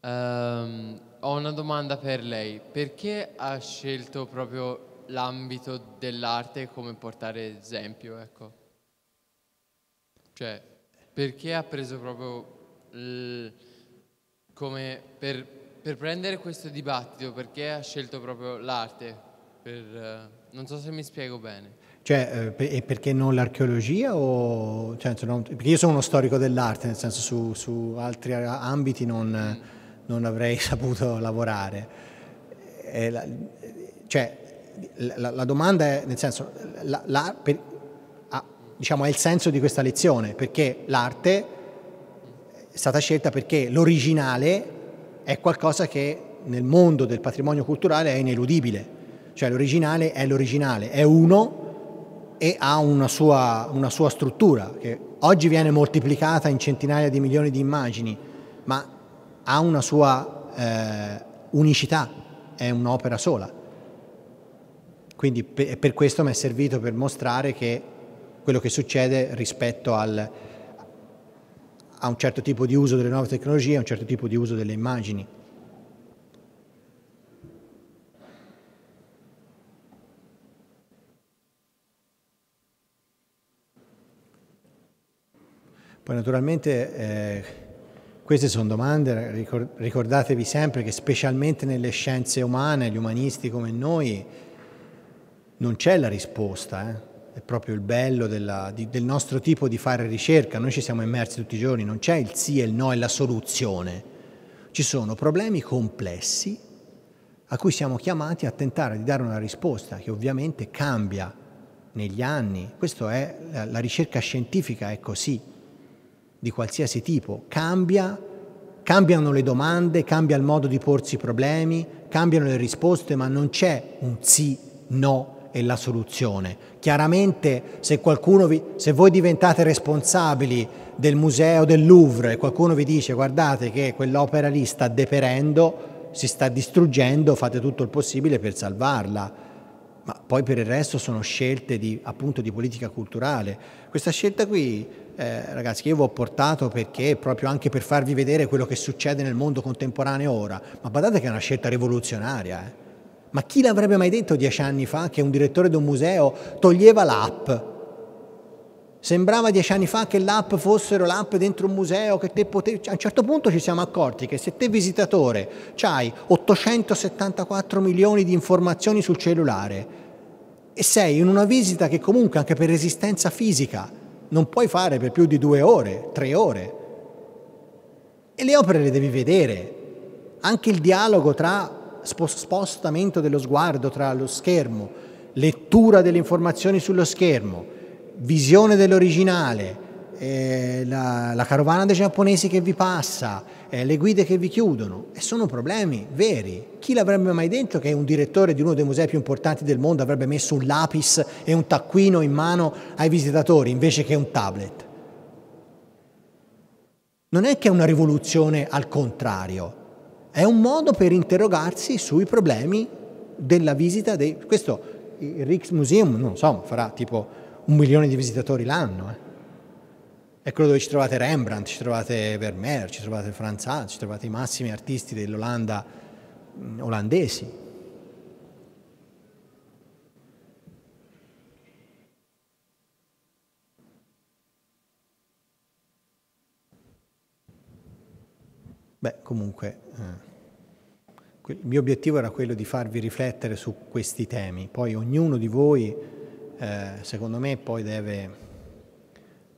Speaker 7: Um, ho una domanda per lei. Perché ha scelto proprio l'ambito dell'arte come portare esempio? Ecco. Cioè, perché ha preso proprio l... come per, per, prendere questo dibattito, perché ha scelto proprio l'arte? Per, non so se mi spiego bene.
Speaker 1: Cioè, eh, e perché non l'archeologia? O, cioè, non, perché io sono uno storico dell'arte, nel senso su, su altri ambiti non... Mm non avrei saputo lavorare. La, cioè, la, la, domanda è, nel senso, la, per, diciamo, è il senso di questa lezione, perché l'arte è stata scelta perché l'originale è qualcosa che nel mondo del patrimonio culturale è ineludibile, cioè l'originale è l'originale, è uno e ha una sua, una sua struttura che oggi viene moltiplicata in centinaia di milioni di immagini, ma ha una sua eh, unicità, è un'opera sola. Quindi per, per questo mi è servito per mostrare che quello che succede rispetto al, a un certo tipo di uso delle nuove tecnologie, a un certo tipo di uso delle immagini. Poi naturalmente eh, queste sono domande, ricordatevi sempre che specialmente nelle scienze umane, gli umanisti come noi, non c'è la risposta, eh? È proprio il bello della, di, del nostro tipo di fare ricerca, noi ci siamo immersi tutti i giorni, non c'è il sì e il no e la soluzione, ci sono problemi complessi a cui siamo chiamati a tentare di dare una risposta che ovviamente cambia negli anni, questa è la, la ricerca scientifica è così di qualsiasi tipo, cambia, cambiano le domande, cambia il modo di porsi i problemi, cambiano le risposte, ma non c'è un sì, no e la soluzione. Chiaramente se, vi, se voi diventate responsabili del museo del Louvre e qualcuno vi dice guardate che quell'opera lì sta deperendo, si sta distruggendo, fate tutto il possibile per salvarla. Ma poi per il resto sono scelte di, appunto di politica culturale. Questa scelta qui eh, ragazzi, che io vi ho portato perché proprio anche per farvi vedere quello che succede nel mondo contemporaneo ora, ma badate che è una scelta rivoluzionaria. Eh? Ma chi l'avrebbe mai detto dieci anni fa che un direttore di un museo toglieva l'app? Sembrava dieci anni fa che l'app fossero l'app dentro un museo, che te potevi... A un certo punto ci siamo accorti che se te visitatore hai 874 milioni di informazioni sul cellulare e sei in una visita che comunque anche per resistenza fisica non puoi fare per più di due ore, tre ore. E le opere le devi vedere. Anche il dialogo tra spostamento dello sguardo tra lo schermo, lettura delle informazioni sullo schermo, visione dell'originale, eh, la, la, carovana dei giapponesi che vi passa, eh, le guide che vi chiudono, e sono problemi veri. Chi l'avrebbe mai detto che un direttore di uno dei musei più importanti del mondo avrebbe messo un lapis e un taccuino in mano ai visitatori invece che un tablet? Non è che è una rivoluzione al contrario, è un modo per interrogarsi sui problemi della visita dei... Questo il Rijksmuseum, non so, farà tipo un milione di visitatori l'anno. Eh. È quello dove ci trovate Rembrandt, ci trovate Vermeer, ci trovate Franz Hals, ci trovate i massimi artisti dell'Olanda mm, olandesi. Beh, comunque... Il mio obiettivo era quello di farvi riflettere su questi temi, poi ognuno di voi, eh, secondo me, poi deve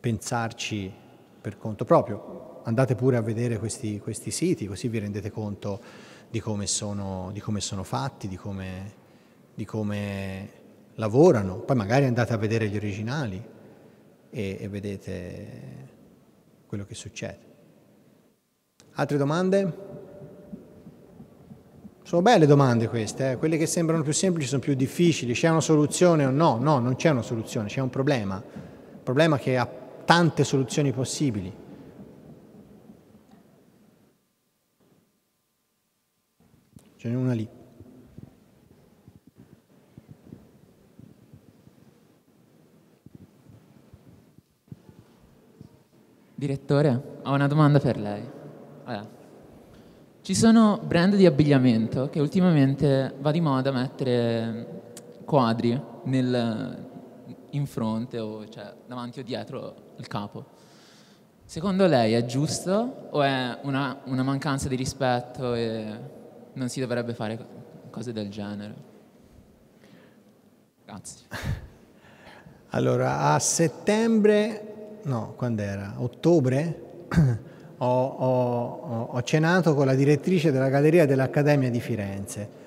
Speaker 1: pensarci per conto proprio. Andate pure a vedere questi, questi siti, così vi rendete conto di come sono, di come sono fatti, di come, di come, lavorano. Poi magari andate a vedere gli originali e, e vedete quello che succede. Altre domande? Sono belle domande queste, eh? quelle che sembrano più semplici sono più difficili, c'è una soluzione o no? No, non c'è una soluzione, c'è un problema, un problema che ha tante soluzioni possibili. Ce n'è una lì.
Speaker 8: Direttore, ho una domanda per lei. Allora. Ci sono brand di abbigliamento che ultimamente va di moda mettere quadri nel, in fronte o cioè, davanti o dietro il capo. Secondo lei è giusto o è una, una mancanza di rispetto e non si dovrebbe fare cose del genere? Grazie.
Speaker 1: Allora, a settembre, no, quando era? Ottobre? ho, ho, ho cenato con la direttrice della galleria dell'Accademia di Firenze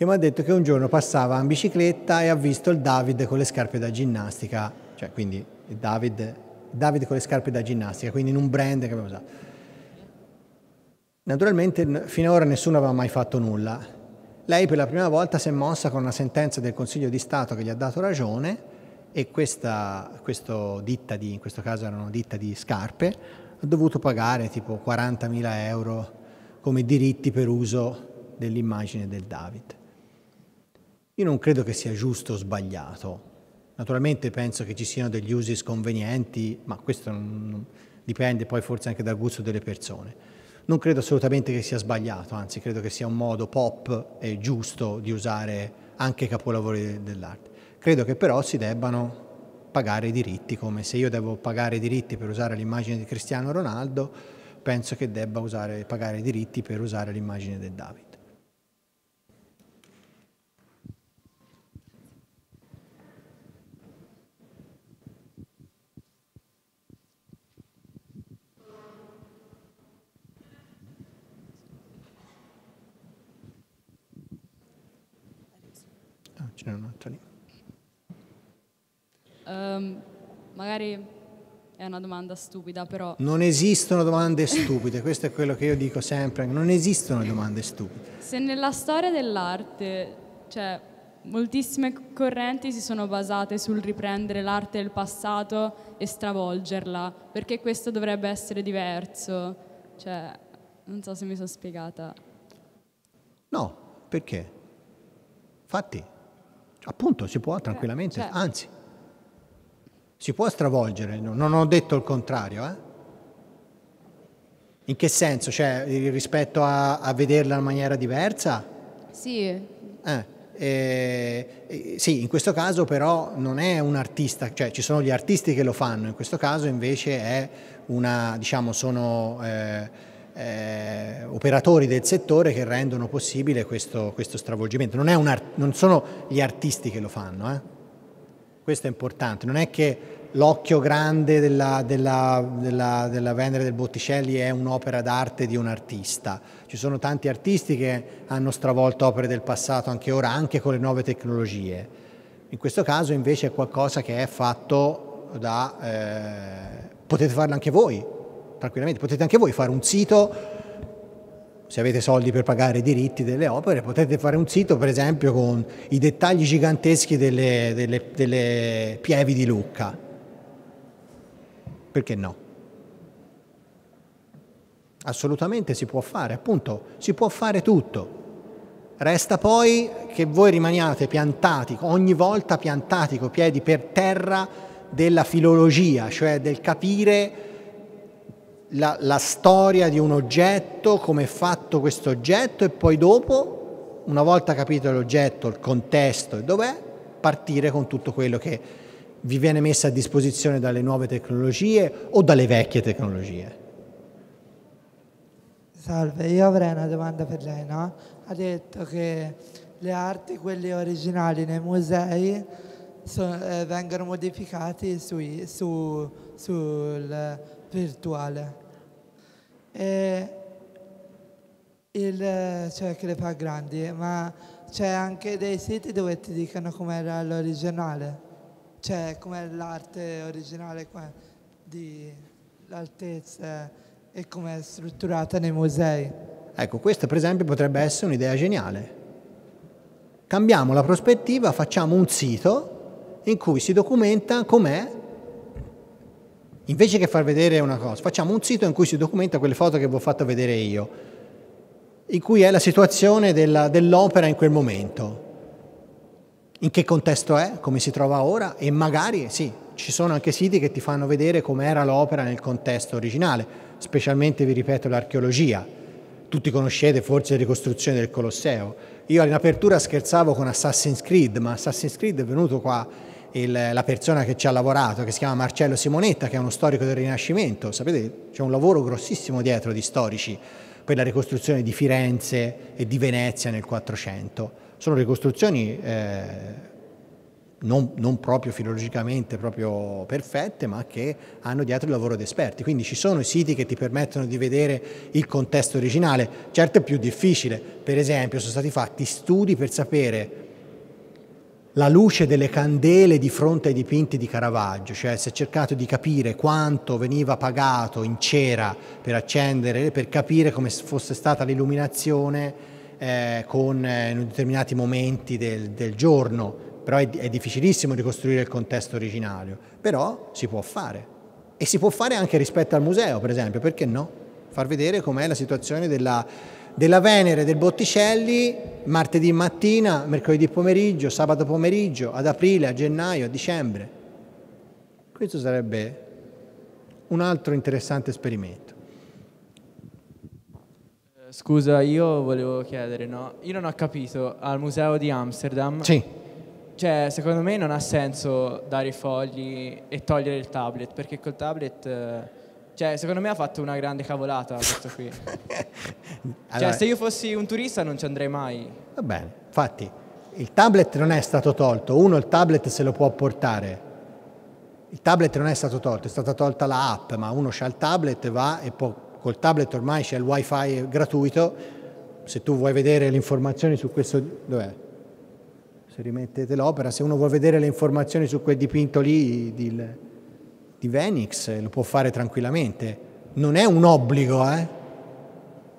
Speaker 1: che mi ha detto che un giorno passava in bicicletta e ha visto il David con le scarpe da ginnastica, cioè quindi il David, David con le scarpe da ginnastica, quindi in un brand che aveva usato. Naturalmente finora nessuno aveva mai fatto nulla. Lei per la prima volta si è mossa con una sentenza del Consiglio di Stato che gli ha dato ragione e questa ditta di, in questo caso era una ditta di scarpe, ha dovuto pagare tipo 40.000 euro come diritti per uso dell'immagine del David. Io non credo che sia giusto o sbagliato. Naturalmente penso che ci siano degli usi sconvenienti, ma questo non, dipende poi forse anche dal gusto delle persone. Non credo assolutamente che sia sbagliato, anzi credo che sia un modo pop e giusto di usare anche capolavori dell'arte. Credo che però si debbano pagare i diritti, come se io devo pagare i diritti per usare l'immagine di Cristiano Ronaldo, penso che debba usare, pagare i diritti per usare l'immagine del David. Ah, ce n'è un altro lì.
Speaker 9: Um, magari è una domanda stupida, però...
Speaker 1: Non esistono domande stupide, questo è quello che io dico sempre, non esistono domande stupide.
Speaker 9: Se nella storia dell'arte, cioè, moltissime correnti si sono basate sul riprendere l'arte del passato e stravolgerla, perché questo dovrebbe essere diverso? Cioè, non so se mi sono spiegata.
Speaker 1: No, perché? Infatti, appunto, si può tranquillamente, cioè, anzi si può stravolgere, non ho detto il contrario. Eh? In che senso? Cioè, rispetto a, a vederla in maniera diversa?
Speaker 9: Sì.
Speaker 1: Eh, eh, eh, sì, in questo caso però non è un artista, cioè ci sono gli artisti che lo fanno, in questo caso invece è una, diciamo, sono eh, eh, operatori del settore che rendono possibile questo, questo stravolgimento. Non, non, sono gli artisti che lo fanno, eh? Questo è importante, non è che l'occhio grande della, della, della, della Venere del Botticelli è un'opera d'arte di un artista. Ci sono tanti artisti che hanno stravolto opere del passato anche ora, anche con le nuove tecnologie. In questo caso invece è qualcosa che è fatto da... Eh, potete farlo anche voi, tranquillamente, potete anche voi fare un sito se avete soldi per pagare i diritti delle opere, potete fare un sito per esempio con i dettagli giganteschi delle, delle, delle pievi di Lucca. Perché no? Assolutamente si può fare, appunto, si può fare tutto. Resta poi che voi rimaniate piantati, ogni volta piantati con i piedi per terra della filologia, cioè del capire la, la storia di un oggetto, come è fatto questo oggetto e poi dopo, una volta capito l'oggetto, il contesto e dov'è, partire con tutto quello che vi viene messo a disposizione dalle nuove tecnologie o dalle vecchie tecnologie.
Speaker 10: Salve, io avrei una domanda per lei, no? Ha detto che le arti, quelle originali nei musei, so, eh, vengono modificate sui, su, sul virtuale. E il, cioè che le fa grandi, ma c'è anche dei siti dove ti dicono com'era l'originale, cioè com'è l'arte originale di l'altezza e com'è strutturata nei musei.
Speaker 1: Ecco, questa per esempio potrebbe essere un'idea geniale. Cambiamo la prospettiva, facciamo un sito in cui si documenta com'è Invece che far vedere una cosa, facciamo un sito in cui si documenta quelle foto che vi ho fatto vedere io, in cui è la situazione dell'opera in quel momento. In che contesto è, come si trova ora e magari sì, ci sono anche siti che ti fanno vedere com'era l'opera nel contesto originale, specialmente, vi ripeto, l'archeologia. Tutti conoscete forse le ricostruzioni del Colosseo. Io in apertura scherzavo con Assassin's Creed, ma Assassin's Creed è venuto qua il, la persona che ci ha lavorato, che si chiama Marcello Simonetta, che è uno storico del Rinascimento. Sapete, c'è un lavoro grossissimo dietro di storici per la ricostruzione di Firenze e di Venezia nel 400. Sono ricostruzioni eh, non, non, proprio filologicamente proprio perfette, ma che hanno dietro il lavoro di esperti. Quindi ci sono siti che ti permettono di vedere il contesto originale. Certo è più difficile, per esempio sono stati fatti studi per sapere la luce delle candele di fronte ai dipinti di Caravaggio, cioè si è cercato di capire quanto veniva pagato in cera per accendere, per capire come fosse stata l'illuminazione eh, con, eh, in determinati momenti del, del giorno, però è, è, difficilissimo ricostruire il contesto originario, però si può fare. E si può fare anche rispetto al museo, per esempio, perché no? Far vedere com'è la situazione della della Venere del Botticelli martedì mattina, mercoledì pomeriggio, sabato pomeriggio, ad aprile, a gennaio, a dicembre. Questo sarebbe un altro interessante esperimento.
Speaker 5: Eh, scusa, io volevo chiedere, no? Io non ho capito, al museo di Amsterdam...
Speaker 1: Sì.
Speaker 5: Cioè, secondo me non ha senso dare i fogli e togliere il tablet, perché col tablet... Cioè, secondo me ha fatto una grande cavolata questo qui. cioè, allora, se io fossi un turista non ci andrei mai.
Speaker 1: Va bene, infatti, il tablet non è stato tolto. Uno il tablet se lo può portare. Il tablet non è stato tolto, è stata tolta la app, ma uno ha il tablet, va e può, col tablet ormai c'è il wifi gratuito. Se tu vuoi vedere le informazioni su questo... Dov'è? Se rimettete l'opera, se uno vuole vedere le informazioni su quel dipinto lì... Di, di Venix lo può fare tranquillamente. Non è un obbligo, eh?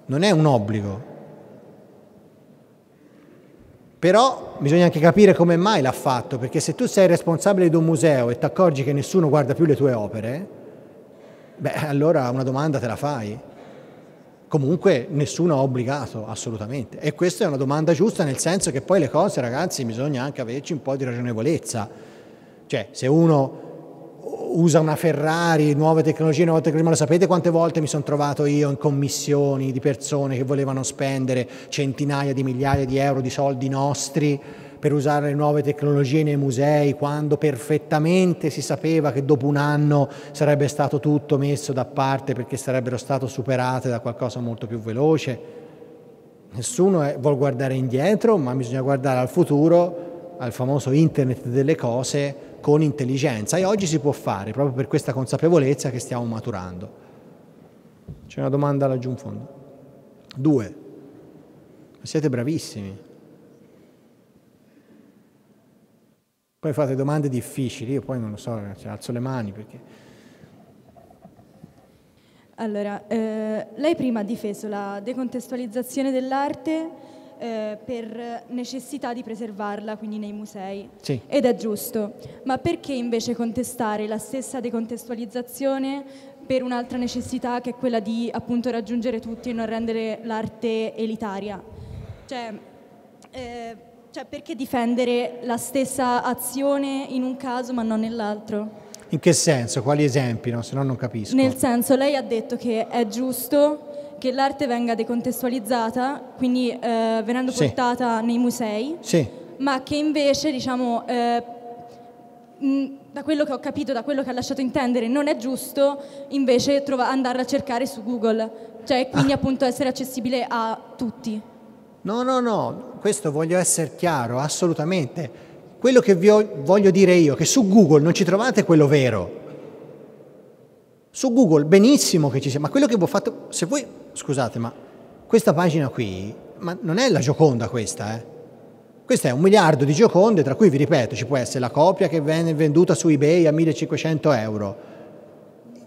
Speaker 1: Non è un obbligo. Però bisogna anche capire come mai l'ha fatto, perché se tu sei responsabile di un museo e ti accorgi che nessuno guarda più le tue opere, beh, allora una domanda te la fai. Comunque nessuno ha obbligato, assolutamente. E questa è una domanda giusta, nel senso che poi le cose, ragazzi, bisogna anche averci un po' di ragionevolezza. Cioè, se uno usa una Ferrari, nuove tecnologie, nuove tecnologie, ma lo sapete quante volte mi sono trovato io in commissioni di persone che volevano spendere centinaia di migliaia di euro di soldi nostri per usare le nuove tecnologie nei musei, quando perfettamente si sapeva che dopo un anno sarebbe stato tutto messo da parte perché sarebbero state superate da qualcosa molto più veloce. Nessuno è, vuole guardare indietro, ma bisogna guardare al futuro al famoso internet delle cose con intelligenza e oggi si può fare proprio per questa consapevolezza che stiamo maturando. C'è una domanda laggiù in fondo. Due. Siete bravissimi. Poi fate domande difficili, io poi non lo so, alzo le mani perché...
Speaker 11: Allora, eh, lei prima ha difeso la decontestualizzazione dell'arte eh, per necessità di preservarla, quindi nei musei.
Speaker 1: Sì.
Speaker 11: Ed è giusto. Ma perché invece contestare la stessa decontestualizzazione per un'altra necessità che è quella di appunto raggiungere tutti e non rendere l'arte elitaria? Cioè, eh, cioè, perché difendere la stessa azione in un caso ma non nell'altro?
Speaker 1: In che senso? Quali esempi? No? Se no non capisco.
Speaker 11: Nel senso, lei ha detto che è giusto che l'arte venga decontestualizzata, quindi eh, venendo
Speaker 1: Sì.
Speaker 11: portata nei musei,
Speaker 1: Sì.
Speaker 11: ma che invece, diciamo, eh, mh, da quello che ho capito, da quello che ha lasciato intendere, non è giusto invece andarla a cercare su Google, cioè quindi appunto essere accessibile a tutti.
Speaker 1: No, no, no, questo voglio essere chiaro, assolutamente. Quello che vi ho- voglio dire io, che su Google non ci trovate quello vero. Su Google benissimo che ci sia, ma quello che vi ho fatto, se voi, scusate, ma questa pagina qui, ma non è la Gioconda questa, eh? Questa è un miliardo di Gioconde, tra cui vi ripeto, ci può essere la copia che viene venduta su eBay a 1500 euro.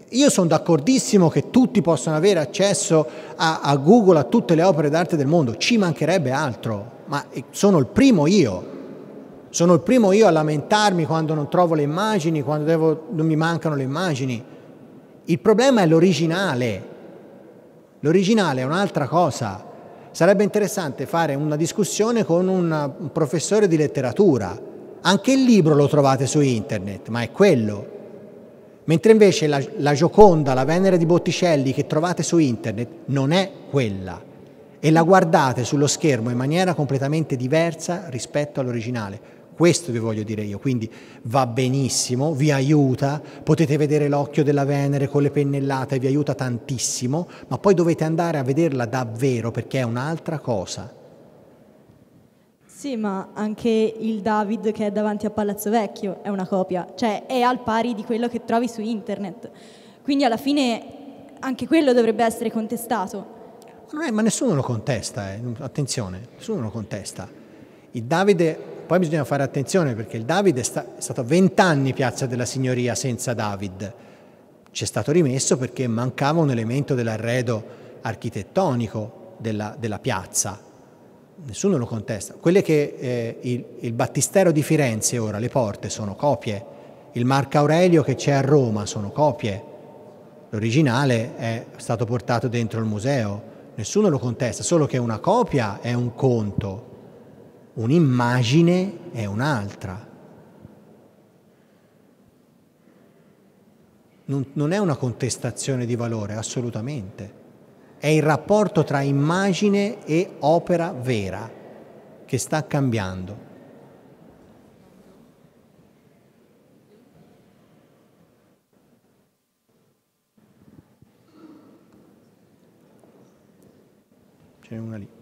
Speaker 1: Io sono d'accordissimo che tutti possano avere accesso a, a Google, a tutte le opere d'arte del mondo, ci mancherebbe altro, ma sono il primo io. Sono il primo io a lamentarmi quando non trovo le immagini, quando devo- non mi mancano le immagini. Il problema è l'originale. L'originale è un'altra cosa. Sarebbe interessante fare una discussione con un, professore di letteratura. Anche il libro lo trovate su internet, ma è quello. Mentre invece la, la Gioconda, la Venere di Botticelli che trovate su internet non è quella e la guardate sullo schermo in maniera completamente diversa rispetto all'originale. Questo vi voglio dire io, quindi va benissimo, vi aiuta, potete vedere l'occhio della Venere con le pennellate, vi aiuta tantissimo, ma poi dovete andare a vederla davvero perché è un'altra cosa.
Speaker 11: Sì, ma anche il David che è davanti a Palazzo Vecchio è una copia, cioè è al pari di quello che trovi su internet. Quindi alla fine anche quello dovrebbe essere contestato.
Speaker 1: Non è- ma nessuno lo contesta, eh. attenzione, nessuno lo contesta. Il Davide, poi bisogna fare attenzione perché il Davide è, sta- è stato 20 anni Piazza della Signoria senza David. C'è stato rimesso perché mancava un elemento dell'arredo architettonico della, della piazza. Nessuno lo contesta. Quelle che eh, il, il battistero di Firenze ora, le porte, sono copie. Il Marco Aurelio che c'è a Roma sono copie. L'originale è stato portato dentro il museo, nessuno lo contesta, solo che una copia è un conto, un'immagine è un'altra. Non, non è una contestazione di valore, assolutamente. È il rapporto tra immagine e opera vera che sta cambiando. Ce n'è una lì.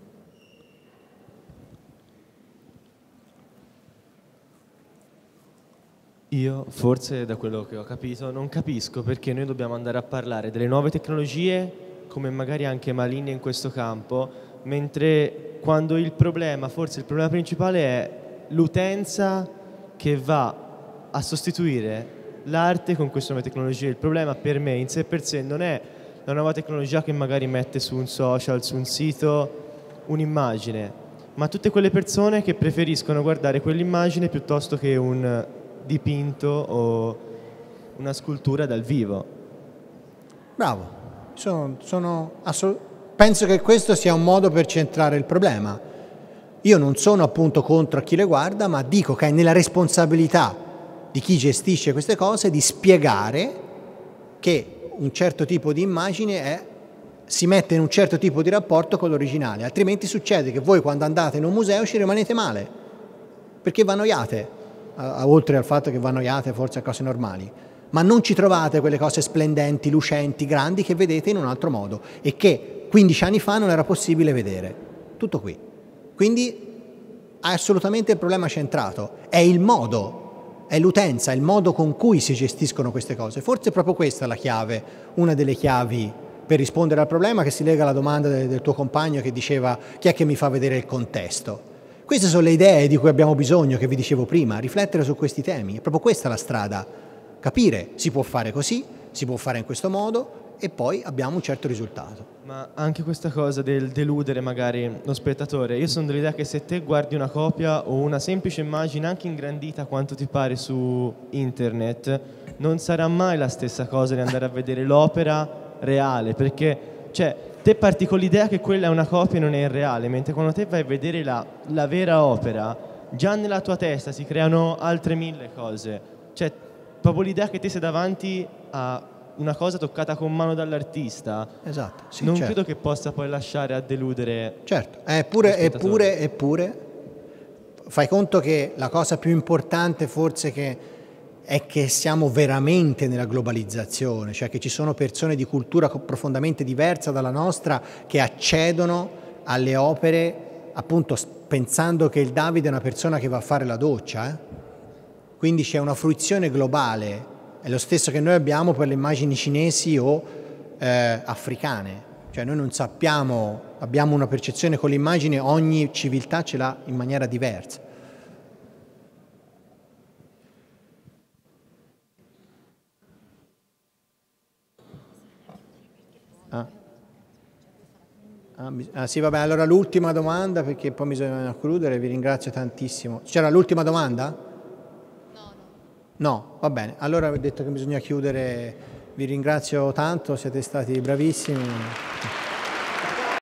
Speaker 12: Io, forse da quello che ho capito, non capisco perché noi dobbiamo andare a parlare delle nuove tecnologie come magari anche Maligna in questo campo, mentre quando il problema, forse il problema principale è l'utenza che va a sostituire l'arte con queste nuove tecnologie. Il problema per me in sé per sé non è la nuova tecnologia che magari mette su un social, su un sito, un'immagine, ma tutte quelle persone che preferiscono guardare quell'immagine piuttosto che un dipinto o una scultura dal vivo.
Speaker 1: Bravo, sono, sono penso che questo sia un modo per centrare il problema. Io non sono appunto contro chi le guarda, ma dico che è nella responsabilità di chi gestisce queste cose di spiegare che un certo tipo di immagine è, si mette in un certo tipo di rapporto con l'originale, altrimenti succede che voi quando andate in un museo ci rimanete male, perché vi annoiate, oltre al fatto che vi annoiate forse a cose normali, ma non ci trovate quelle cose splendenti, lucenti, grandi che vedete in un altro modo e che 15 anni fa non era possibile vedere. Tutto qui. Quindi assolutamente il problema centrato, è il modo, è l'utenza, è il modo con cui si gestiscono queste cose. Forse è proprio questa la chiave, una delle chiavi per rispondere al problema che si lega alla domanda del tuo compagno che diceva chi è che mi fa vedere il contesto. Queste sono le idee di cui abbiamo bisogno, che vi dicevo prima, riflettere su questi temi, è proprio questa la strada, capire si può fare così, si può fare in questo modo e poi abbiamo un certo risultato.
Speaker 12: Ma anche questa cosa del deludere magari lo spettatore, io sono dell'idea che se te guardi una copia o una semplice immagine anche ingrandita quanto ti pare su internet, non sarà mai la stessa cosa di andare a vedere l'opera reale, perché cioè, te parti con l'idea che quella è una copia e non è reale, mentre quando te vai a vedere la, la vera opera, già nella tua testa si creano altre mille cose. Cioè, proprio l'idea che te sei davanti a una cosa toccata con mano dall'artista,
Speaker 1: esatto, sì,
Speaker 12: non
Speaker 1: certo.
Speaker 12: credo che possa poi lasciare a deludere.
Speaker 1: Certo, eppure, eppure, eppure, fai conto che la cosa più importante forse che è che siamo veramente nella globalizzazione, cioè che ci sono persone di cultura profondamente diversa dalla nostra che accedono alle opere appunto pensando che il Davide è una persona che va a fare la doccia. Eh? Quindi c'è una fruizione globale è lo stesso che noi abbiamo per le immagini cinesi o eh, africane. Cioè noi non sappiamo, abbiamo una percezione con l'immagine, ogni civiltà ce l'ha in maniera diversa. Ah, ah, sì, vabbè, allora l'ultima domanda perché poi bisogna concludere, vi ringrazio tantissimo. C'era l'ultima domanda? No, va bene. Allora ho detto che bisogna chiudere. Vi ringrazio tanto, siete stati bravissimi.